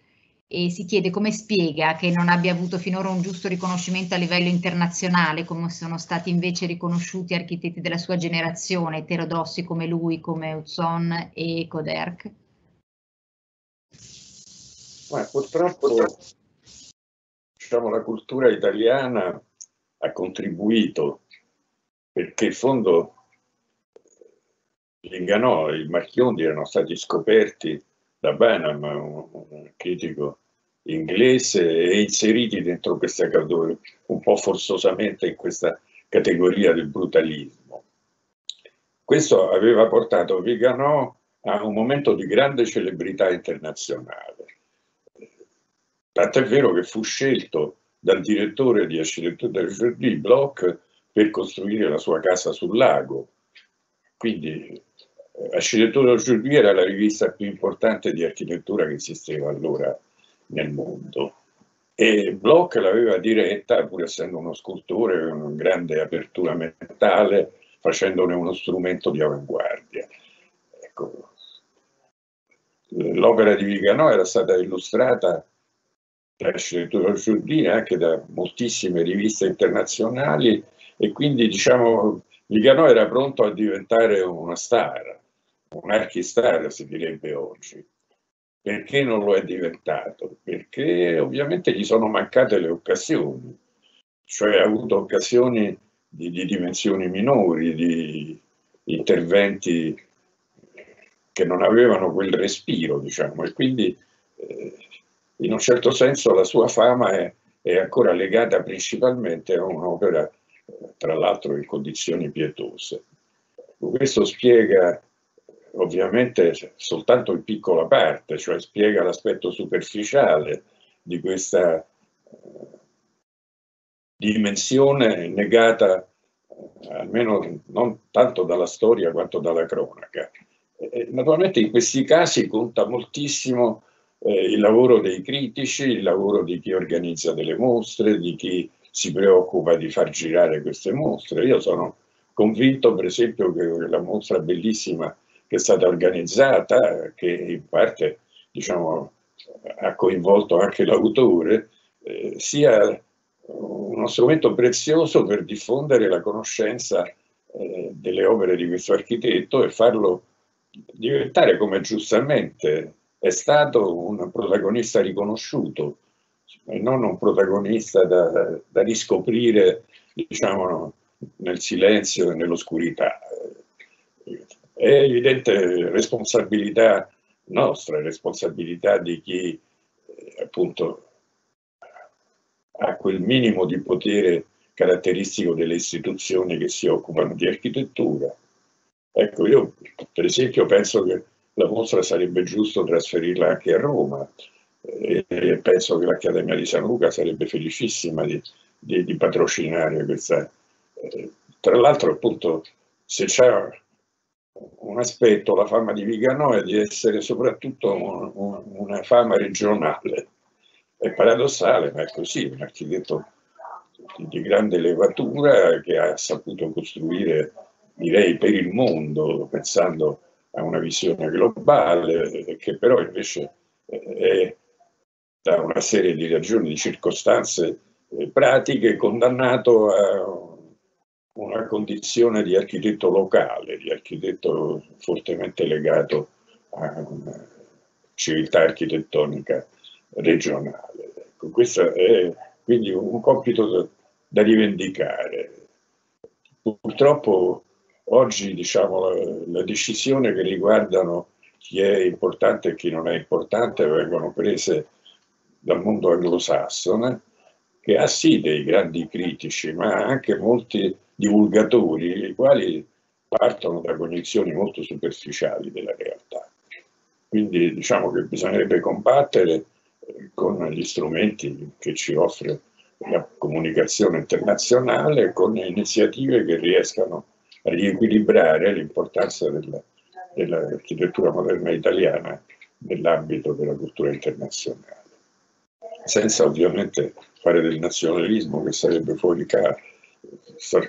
e si chiede come spiega che non abbia avuto finora un giusto riconoscimento a livello internazionale, come sono stati invece riconosciuti architetti della sua generazione, eterodossi come lui, come Uzzon e Koderk? Ma purtroppo diciamo, la cultura italiana ha contribuito perché in fondo Linganò e i Marchiondi erano stati scoperti da Benham, un critico inglese e inseriti dentro questa categoria, un po' forzosamente in questa categoria del brutalismo. Questo aveva portato Viganò a un momento di grande celebrità internazionale. Tant'è vero che fu scelto dal direttore di Architettura del Bloch per costruire la sua casa sul lago. Quindi Architettura Giurbi era la rivista più importante di architettura che esisteva allora nel mondo. E Bloch l'aveva diretta, pur essendo uno scultore, con una grande apertura mentale, facendone uno strumento di avanguardia. Ecco. L'opera di Viganò era stata illustrata da Giordini anche da moltissime riviste internazionali e quindi diciamo Viganò era pronto a diventare una star, un archistar si direbbe oggi. Perché non lo è diventato? Perché ovviamente gli sono mancate le occasioni, cioè ha avuto occasioni di, di dimensioni minori, di interventi che non avevano quel respiro, diciamo, e quindi eh, in un certo senso la sua fama è, è ancora legata principalmente a un'opera, eh, tra l'altro in condizioni pietose. Questo spiega ovviamente soltanto in piccola parte, cioè spiega l'aspetto superficiale di questa eh, dimensione negata eh, almeno non tanto dalla storia quanto dalla cronaca. Naturalmente in questi casi conta moltissimo eh, il lavoro dei critici, il lavoro di chi organizza delle mostre, di chi si preoccupa di far girare queste mostre. Io sono convinto per esempio che la mostra bellissima che è stata organizzata, che in parte diciamo, ha coinvolto anche l'autore, eh, sia uno strumento prezioso per diffondere la conoscenza eh, delle opere di questo architetto e farlo diventare, come giustamente è stato, un protagonista riconosciuto e non un protagonista da, da riscoprire diciamo, nel silenzio e nell'oscurità è evidente responsabilità nostra, responsabilità di chi eh, appunto ha quel minimo di potere caratteristico delle istituzioni che si occupano di architettura. Ecco, io per esempio penso che la mostra sarebbe giusto trasferirla anche a Roma e penso che l'Accademia di San Luca sarebbe felicissima di, di, di patrocinare questa. Eh, tra l'altro appunto se c'è un aspetto, la fama di Vigano, è di essere soprattutto un, un, una fama regionale. È paradossale, ma è così, un architetto di, grande levatura che ha saputo costruire, direi, per il mondo, pensando a una visione globale, che però invece è da una serie di ragioni, di circostanze eh, pratiche, condannato a una condizione di architetto locale, di architetto fortemente legato a una civiltà architettonica regionale. Ecco, questo è quindi un compito da, da rivendicare. Purtroppo oggi diciamo, la, la decisione che riguardano chi è importante e chi non è importante vengono prese dal mondo anglosassone, che ha sì dei grandi critici, ma anche molti divulgatori, i quali partono da cognizioni molto superficiali della realtà. Quindi diciamo che bisognerebbe combattere eh, con gli strumenti che ci offre la comunicazione internazionale, con iniziative che riescano a riequilibrare l'importanza dell'architettura moderna italiana nell'ambito della cultura internazionale, senza ovviamente fare del nazionalismo che sarebbe fuori caso,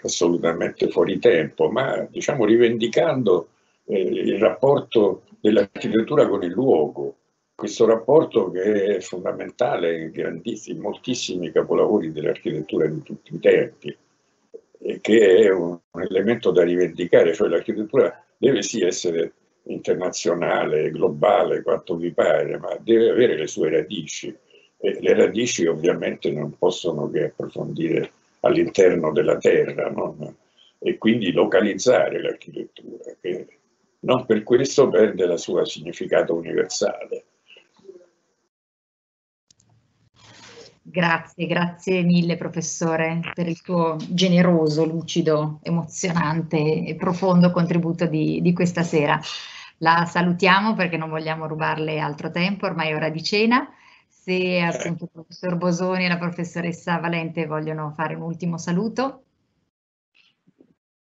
assolutamente fuori tempo, ma diciamo rivendicando eh, il rapporto dell'architettura con il luogo, questo rapporto che è fondamentale in grandissimi, moltissimi capolavori dell'architettura di tutti i tempi e che è un, un elemento da rivendicare, cioè l'architettura deve sì essere internazionale, globale, quanto vi pare, ma deve avere le sue radici. E le radici ovviamente non possono che approfondire all'interno della terra non? e quindi localizzare l'architettura, che non per questo perde la sua significato universale. Grazie, grazie mille professore per il tuo generoso, lucido, emozionante e profondo contributo di, di questa sera. La salutiamo perché non vogliamo rubarle altro tempo, ormai è ora di cena. Se appunto il professor Bosoni e la professoressa Valente vogliono fare un ultimo saluto.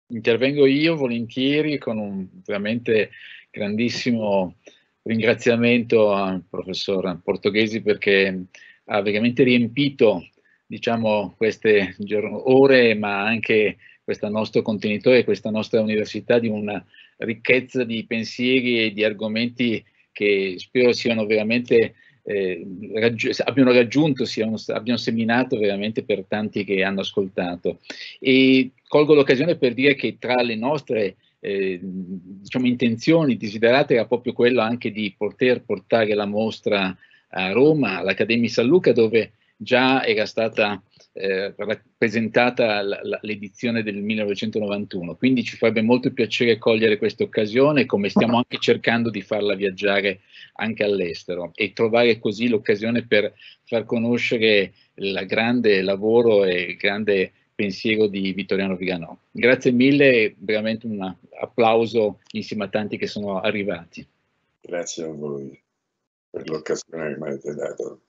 Intervengo io volentieri con un veramente grandissimo ringraziamento al professor Portoghesi perché ha veramente riempito diciamo, queste ore, ma anche questo nostro contenitore, questa nostra università di una ricchezza di pensieri e di argomenti che spero siano veramente eh, raggi abbiano raggiunto, siano, abbiano seminato veramente per tanti che hanno ascoltato. E colgo l'occasione per dire che tra le nostre eh, diciamo, intenzioni desiderate era proprio quello anche di poter portare la mostra a Roma, all'Accademia San Luca, dove già era stata eh, rappresentata l'edizione del 1991, quindi ci farebbe molto piacere cogliere questa occasione, come stiamo anche cercando di farla viaggiare anche all'estero e trovare così l'occasione per far conoscere il grande lavoro e il grande pensiero di Vittoriano Viganò. Grazie mille, veramente un applauso insieme a tanti che sono arrivati. Grazie a voi per l'occasione che mi avete dato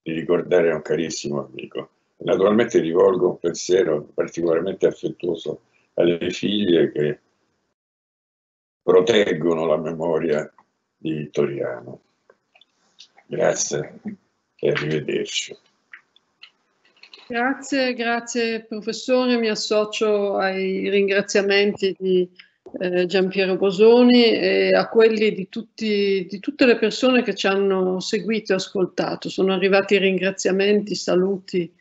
di ricordare un carissimo amico. Naturalmente rivolgo un pensiero particolarmente affettuoso alle figlie che proteggono la memoria di Vittoriano. Grazie e arrivederci. Grazie, grazie professore, mi associo ai ringraziamenti di eh, Giampiero Bosoni e a quelli di, tutti, di, tutte le persone che ci hanno seguito e ascoltato. Sono arrivati ringraziamenti, saluti,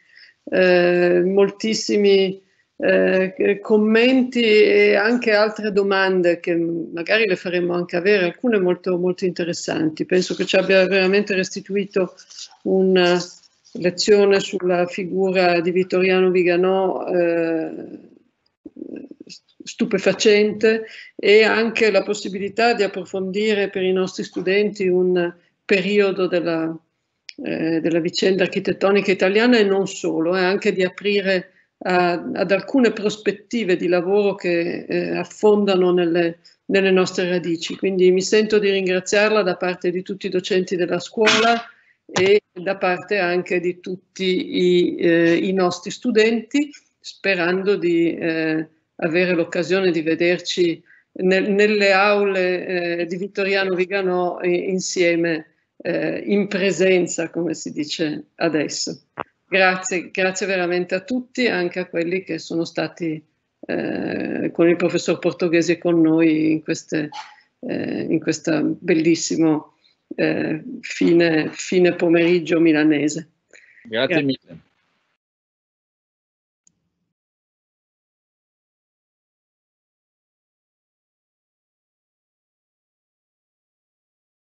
eh, moltissimi eh, commenti e anche altre domande che magari le faremo anche avere, alcune molto, molto interessanti. Penso che ci abbia veramente restituito una lezione sulla figura di Vittoriano Viganò eh, stupefacente e anche la possibilità di approfondire per i nostri studenti un periodo della, eh, della vicenda architettonica italiana e non solo, e eh, anche di aprire a, ad alcune prospettive di lavoro che eh, affondano nelle, nelle nostre radici. Quindi mi sento di ringraziarla da parte di tutti i docenti della scuola e da parte anche di tutti i, eh, i nostri studenti, sperando di eh, avere l'occasione di vederci nel, nelle aule di Vittoriano Viganò insieme eh, in presenza, come si dice adesso. Grazie, grazie veramente a tutti, anche a quelli che sono stati eh, con il professor Portoghese con noi in, queste, eh, in questo bellissimo eh, fine, fine pomeriggio milanese. Grazie, grazie. mille.